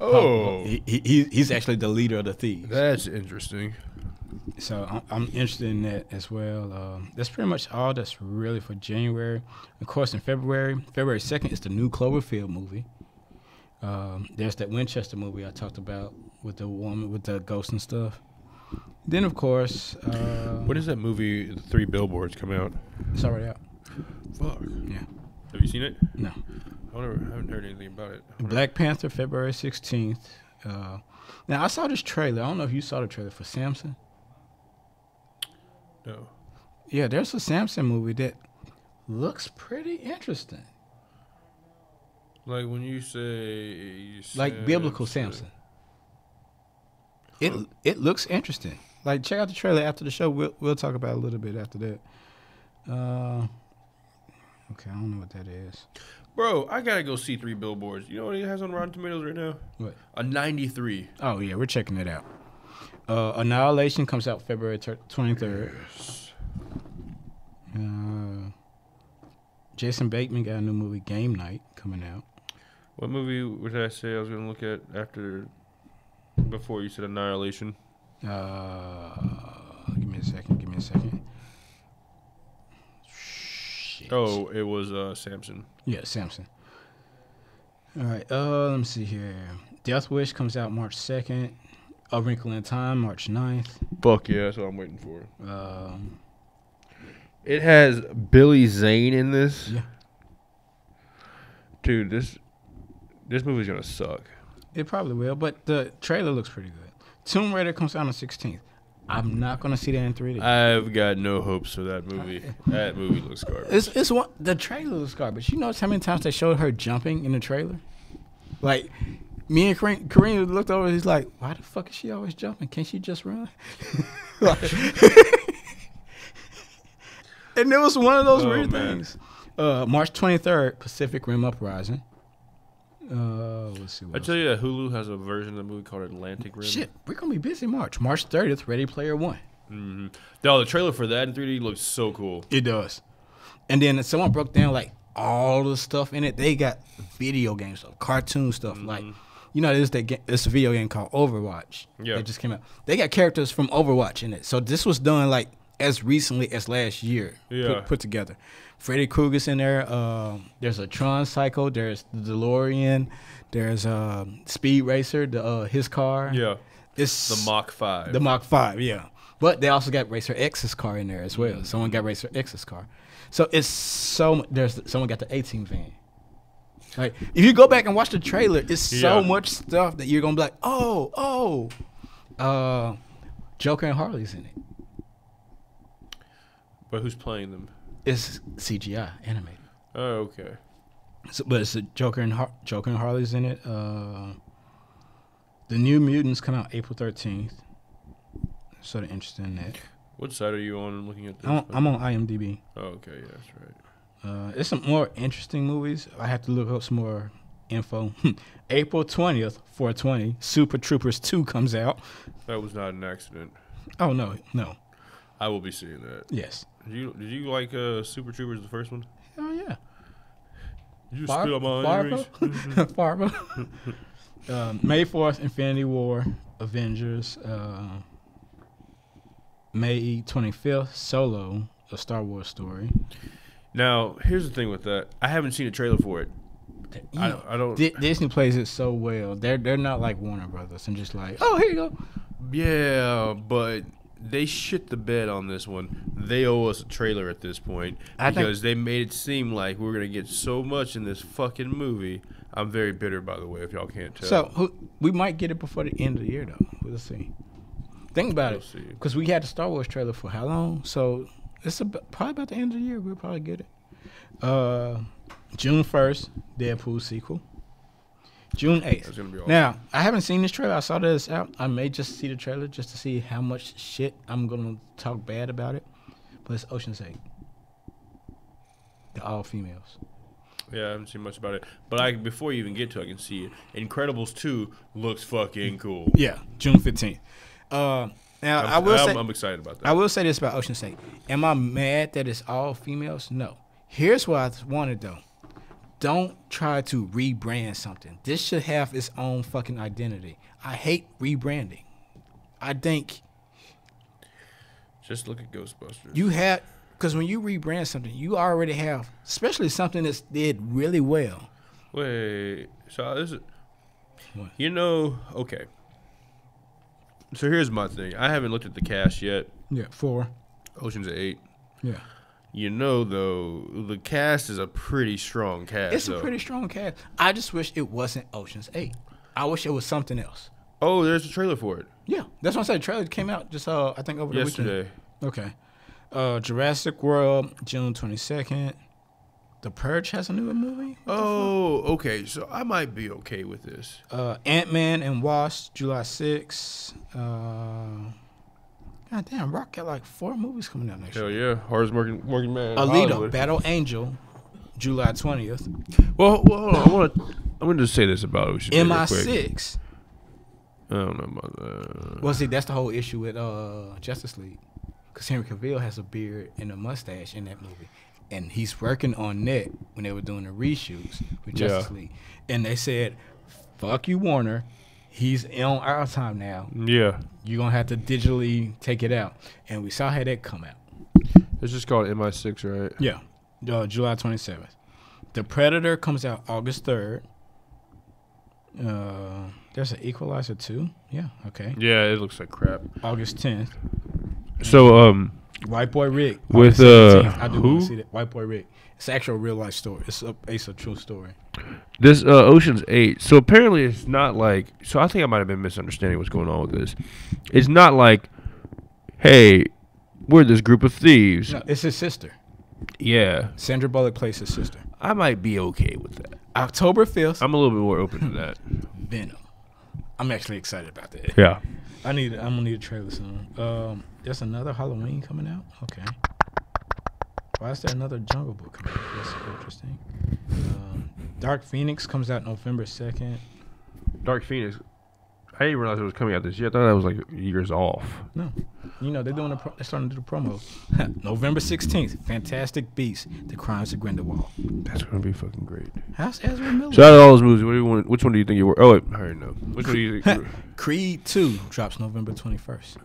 Oh, He, he, he- he's actually the leader of the thieves. that's interesting. So I'm, I'm interested in that as well. Um, that's pretty much all that's really for January. Of course, in February, February 2nd is the new Cloverfield movie. Um, there's that Winchester movie I talked about with the woman with the ghost and stuff. Then, of course, uh, When is that movie, The Three Billboards, come out? it's already out. Fuck. Yeah. Have you seen it? No. I, I haven't heard anything about it. Black Panther, February 16th. Uh, now, I saw this trailer. I don't know if you saw the trailer for Samson. No. Yeah, there's a Samson movie that looks pretty interesting. Like when you say like biblical Samson. It it looks interesting. Like check out the trailer after the show. We'll we'll talk about it a little bit after that. Uh, okay, I don't know what that is. Bro, I gotta go see Three Billboards. You know what it has on Rotten Tomatoes right now? What? A 93. Oh yeah, we're checking it out. Uh, Annihilation comes out February twenty third. Yes. Uh, Jason Bateman got a new movie, Game Night, coming out. What movie would I say I was gonna look at after, before you said Annihilation? Uh, give me a second. Give me a second. Oh, it was uh, Samson. Yeah, Samson. All right. Uh, let me see here. Death Wish comes out March second. A Wrinkle in Time, March 9th. Fuck yeah, that's what I'm waiting for. Um, It has Billy Zane in this. Yeah. Dude, this this movie's gonna suck. it probably will, but the trailer looks pretty good. Tomb Raider comes out on the 16th. I'm not gonna see that in 3D. I've got no hopes for that movie. That movie looks garbage. It's it's one the trailer looks garbage. You notice how many times they showed her jumping in the trailer? Like me and Kareem, Kareem looked over. He's like, "Why the fuck is she always jumping? Can't she just run?" Like- and it was one of those Oh, weird man. things. Uh, March 23rd, Pacific Rim Uprising. Uh, let's see. What I tell you that Hulu has a version of the movie called Atlantic Rim. Shit, we're gonna be busy March. March 30th, Ready Player One. Mm-hmm. No, the trailer for that in 3D looks so cool. It does. And then someone broke down like all the stuff in it. They got video game stuff, cartoon stuff. Like, you know, there's that it's a video game called Overwatch. Yeah. that just came out. They got characters from Overwatch in it. So this was done like as recently as last year. Yeah. put, put together. Freddy Krueger's in there. Um, there's a Tron Cycle. There's the DeLorean. There's a Speed Racer. The uh, his car. Yeah. it's The Mach 5. the Mach Five, yeah. But they also got Racer X's car in there as well. Someone got Racer X's car. So it's so there's someone got the 18 van. Like if you go back and watch the trailer, it's so Yeah. much stuff that you're gonna be like, oh, oh, uh, Joker and Harley's in it. but who's playing them? It's CGI animated. Oh, okay. So, but it's a Joker and Har- Joker and Harley's in it. Uh, the New Mutants come out April 13th. Sort of interested in that. What side are you on looking at this? I'm, I'm on IMDb. oh, okay. Yeah, that's right. Uh, it's some more interesting movies. I have to look up some more info. April 20th, 420, Super Troopers 2 comes out. That was not an accident. Oh, no, no. I will be seeing that. Yes. Did you did you like uh, Super Troopers the first one? Oh, yeah. Did you Far- spit on my Fargo? earrings? Fargo. um, May 4th, Infinity War, Avengers. Uh, May 25th, Solo, a Star Wars story. now, here's the thing with that. I haven't seen a trailer for it. I, don't- I don't. Di- Disney plays it so well. They're they're not like Warner Brothers and just like, oh, here you go. Yeah, but they shit the bed on this one. They owe us a trailer at this point I think- because they made it seem like we're gonna get so much in this fucking movie. I'm very bitter, by the way, if y'all can't tell. So who, we might get it before the end of the year, though. We'll see. Think about We'll it, because we had the Star Wars trailer for how long? So it's about, probably about the end of the year. We'll probably get it. Uh, June first, Deadpool sequel. June eighth. That's gonna be awesome. Now I haven't seen this trailer. I saw this out. I may just see the trailer just to see how much shit I'm gonna talk bad about it. But it's Ocean's Eight. The all females. yeah, I haven't seen much about it, but I before you even get to, it, I can see it. Incredibles two looks fucking cool. Yeah, June fifteenth. Uh, now I'm, I will I'm, say I'm excited about that. I will say this about Ocean's Eight. Am I mad that it's all females? No. Here's what I wanted though. Don't try to rebrand something. This should have its own fucking identity. I hate rebranding. I think Just look at Ghostbusters. you have because when you rebrand something, you already have, especially something that's did really well. Wait, so this is, What? you know, okay. So here's my thing. I haven't looked at the cast yet. Yeah, four. Ocean's Eight. Yeah, You know, though, the cast is a pretty strong cast. it's a pretty strong cast. I just wish it wasn't Ocean's Eight. I wish it was something else. Oh, there's a trailer for it Yeah, that's what I said. The trailer came out just uh, I think over the weekend. yesterday. Okay. Uh, Jurassic World, June twenty second. The Purge has a new movie. Oh, okay. So I might be okay with this. Uh, Ant Man and Wasp, July sixth. Uh, God damn, Rock got like four movies coming out next Hell year. yeah, hardest working working man. in Alita, Hollywood. Battle Angel, July twentieth. Well, well, hold on. I want to. I'm going to just say this about Eight real MI quick. six. I don't know about that. Well, see, that's the whole issue with uh Justice League, because Henry Cavill has a beard and a mustache in that movie, and he's working on that when they were doing the reshoots with Yeah. Justice League, and they said, "Fuck you, Warner." He's on our time now. Yeah, You're gonna have to digitally take it out, and we saw how that come out. it's just called MI6, right? Yeah, uh, July 27th. The Predator comes out August 3rd. Uh, there's an Equalizer 2. Yeah, okay. Yeah, it looks like crap. August 10th. So, um, White Boy Rick. With, uh, 17th. I do who? want to see that. White Boy Rick. It's an actual real life story. It's a, it's a true story. this uh, Ocean's Eight. So apparently, it's not like. So I think I might have been misunderstanding what's going on with this. It's not like, hey, we're this group of thieves. No, it's his sister. Yeah, Sandra Bullock plays his sister. I might be okay with that. October 5th, I'm a little bit more open to that. Venom. I'm actually excited about that. Yeah. I need. I'm gonna need a trailer soon. Um, there's another Halloween coming out. Okay. Why is there another Jungle Book coming out? That's interesting. Um, Dark Phoenix comes out November second. Dark Phoenix. I didn't realize it was coming out this year. I thought that was like years off. No. you know they're doing the pro- they're starting to do the promo. November sixteenth, Fantastic Beasts: The Crimes of Grindelwald. That's gonna be fucking great. How's Ezra Miller? So out all those movies, what do you want? Which one do you think you were? Oh, wait, I already know. Which one do you think? Creed Two drops November twenty first.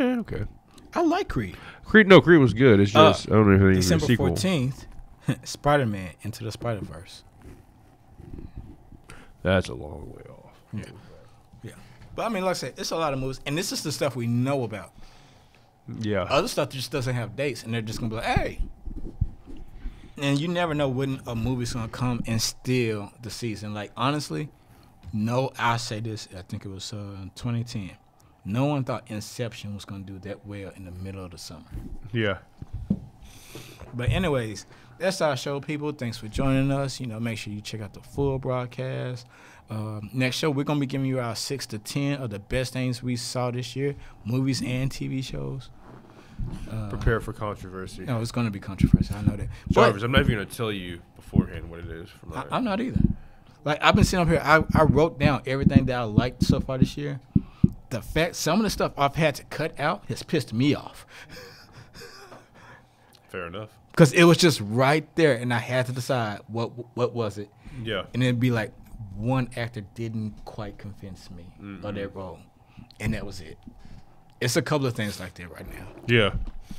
yeah, okay. I like Creed. Creed, no, Creed was good. It's Uh, just I don't know if December fourteenth, Spider Man Into the Spider Verse. That's a long way off. Yeah. Yeah. But I mean, like I said, it's a lot of movies, and this is the stuff we know about. Yeah. Other stuff just doesn't have dates, and they're just gonna be like, "Hey." And you never know when a movie's gonna come and steal the season. Like honestly, no, I say this. I think it was uh, 2010. No one thought Inception was gonna do that well in the middle of the summer. yeah. But anyways, that's our show, people. Thanks for joining us. You know, make sure you check out the full broadcast. Um, next show, we're gonna be giving you our six to ten of the best things we saw this year, movies and TV shows. Uh, Prepare for controversy. No, it's gonna be controversial. I know that. Jarvis, I'm not even gonna tell you beforehand what it is. From I, I'm not either. Like I've been sitting up here, I, I wrote down everything that I liked so far this year. The fact some of the stuff I've had to cut out has pissed me off Fair enough. because it was just right there, and I had to decide what what was it. Yeah. and it'd be like one actor didn't quite convince me of that role, and that was it. It's a couple of things like that right now, Yeah.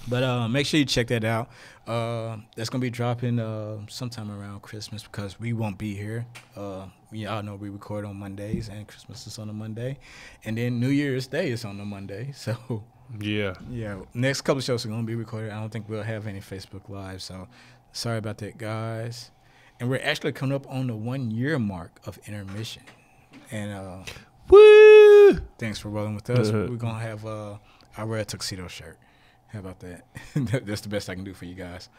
But uh, make sure you check that out. Uh, that's gonna be dropping uh, sometime around Christmas because we won't be here. Uh, we all know we record on Mondays, and Christmas is on a Monday, and then New Year's Day is on a Monday. So Yeah. yeah, next couple of shows are gonna be recorded. I don't think we'll have any Facebook Live, so sorry about that, guys. And we're actually coming up on the one year mark of intermission. And uh, Woo! thanks for rolling with us. We're gonna have uh, I wear a tuxedo shirt. How about that? That- That's the best I can do for you guys.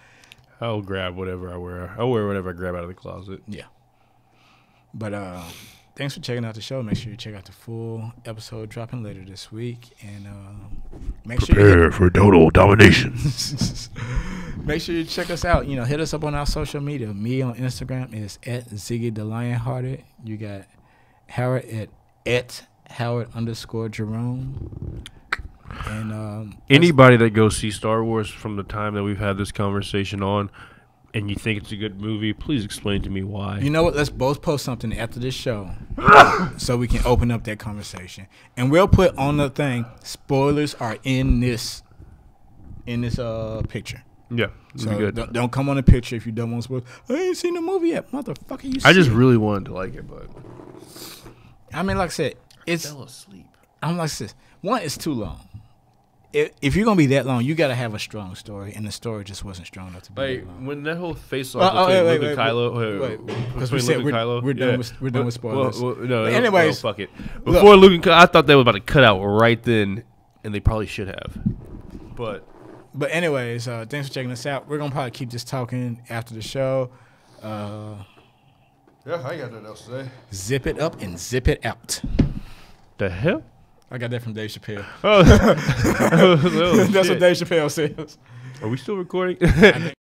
I'll grab whatever I wear. I'll wear whatever I grab out of the closet. Yeah. But uh, thanks for checking out the show. Make sure you check out the full episode dropping later this week, and uh, make sure Prepare for total domination. Make sure you check us out. You know, hit us up on our social media. Me on Instagram is at Ziggy the Lionhearted. You got Howard at at Howard underscore Jerome. And um, Anybody that goes see Star Wars from the time that we've had this conversation on, and you think it's a good movie, please explain to me why. you know what? Let's both post something after this show, so we can open up that conversation. And we'll put on the thing. Spoilers are in this in this uh picture. yeah, So good. don't, don't come on the picture if you don't want spoilers. I ain't seen the movie yet, motherfucker. You. I just it. really wanted to like it, but I mean, like I said, it's. fell asleep. I'm like this. One, is too long. If, if you're gonna be that long, you gotta have a strong story, and the story just wasn't strong enough to be Like that long. when that whole face off oh, between wait, Luke wait, and wait, Kylo, wait, wait, wait, 'cause between we said Luke and we're- Kylo, we're done yeah. with- we're done with spoilers. well, no, But anyways, well, fuck it. Before Luke and Kylo, I thought they were about to cut out right then, and they probably should have. But But anyways, uh, thanks for checking us out. We're gonna probably keep this talking after the show. Uh, yeah, I got nothing else to say. zip it up and zip it out. The hell? I got that from Dave Chappelle. Oh, That's oh, That's what Dave Chappelle says. Are we still recording?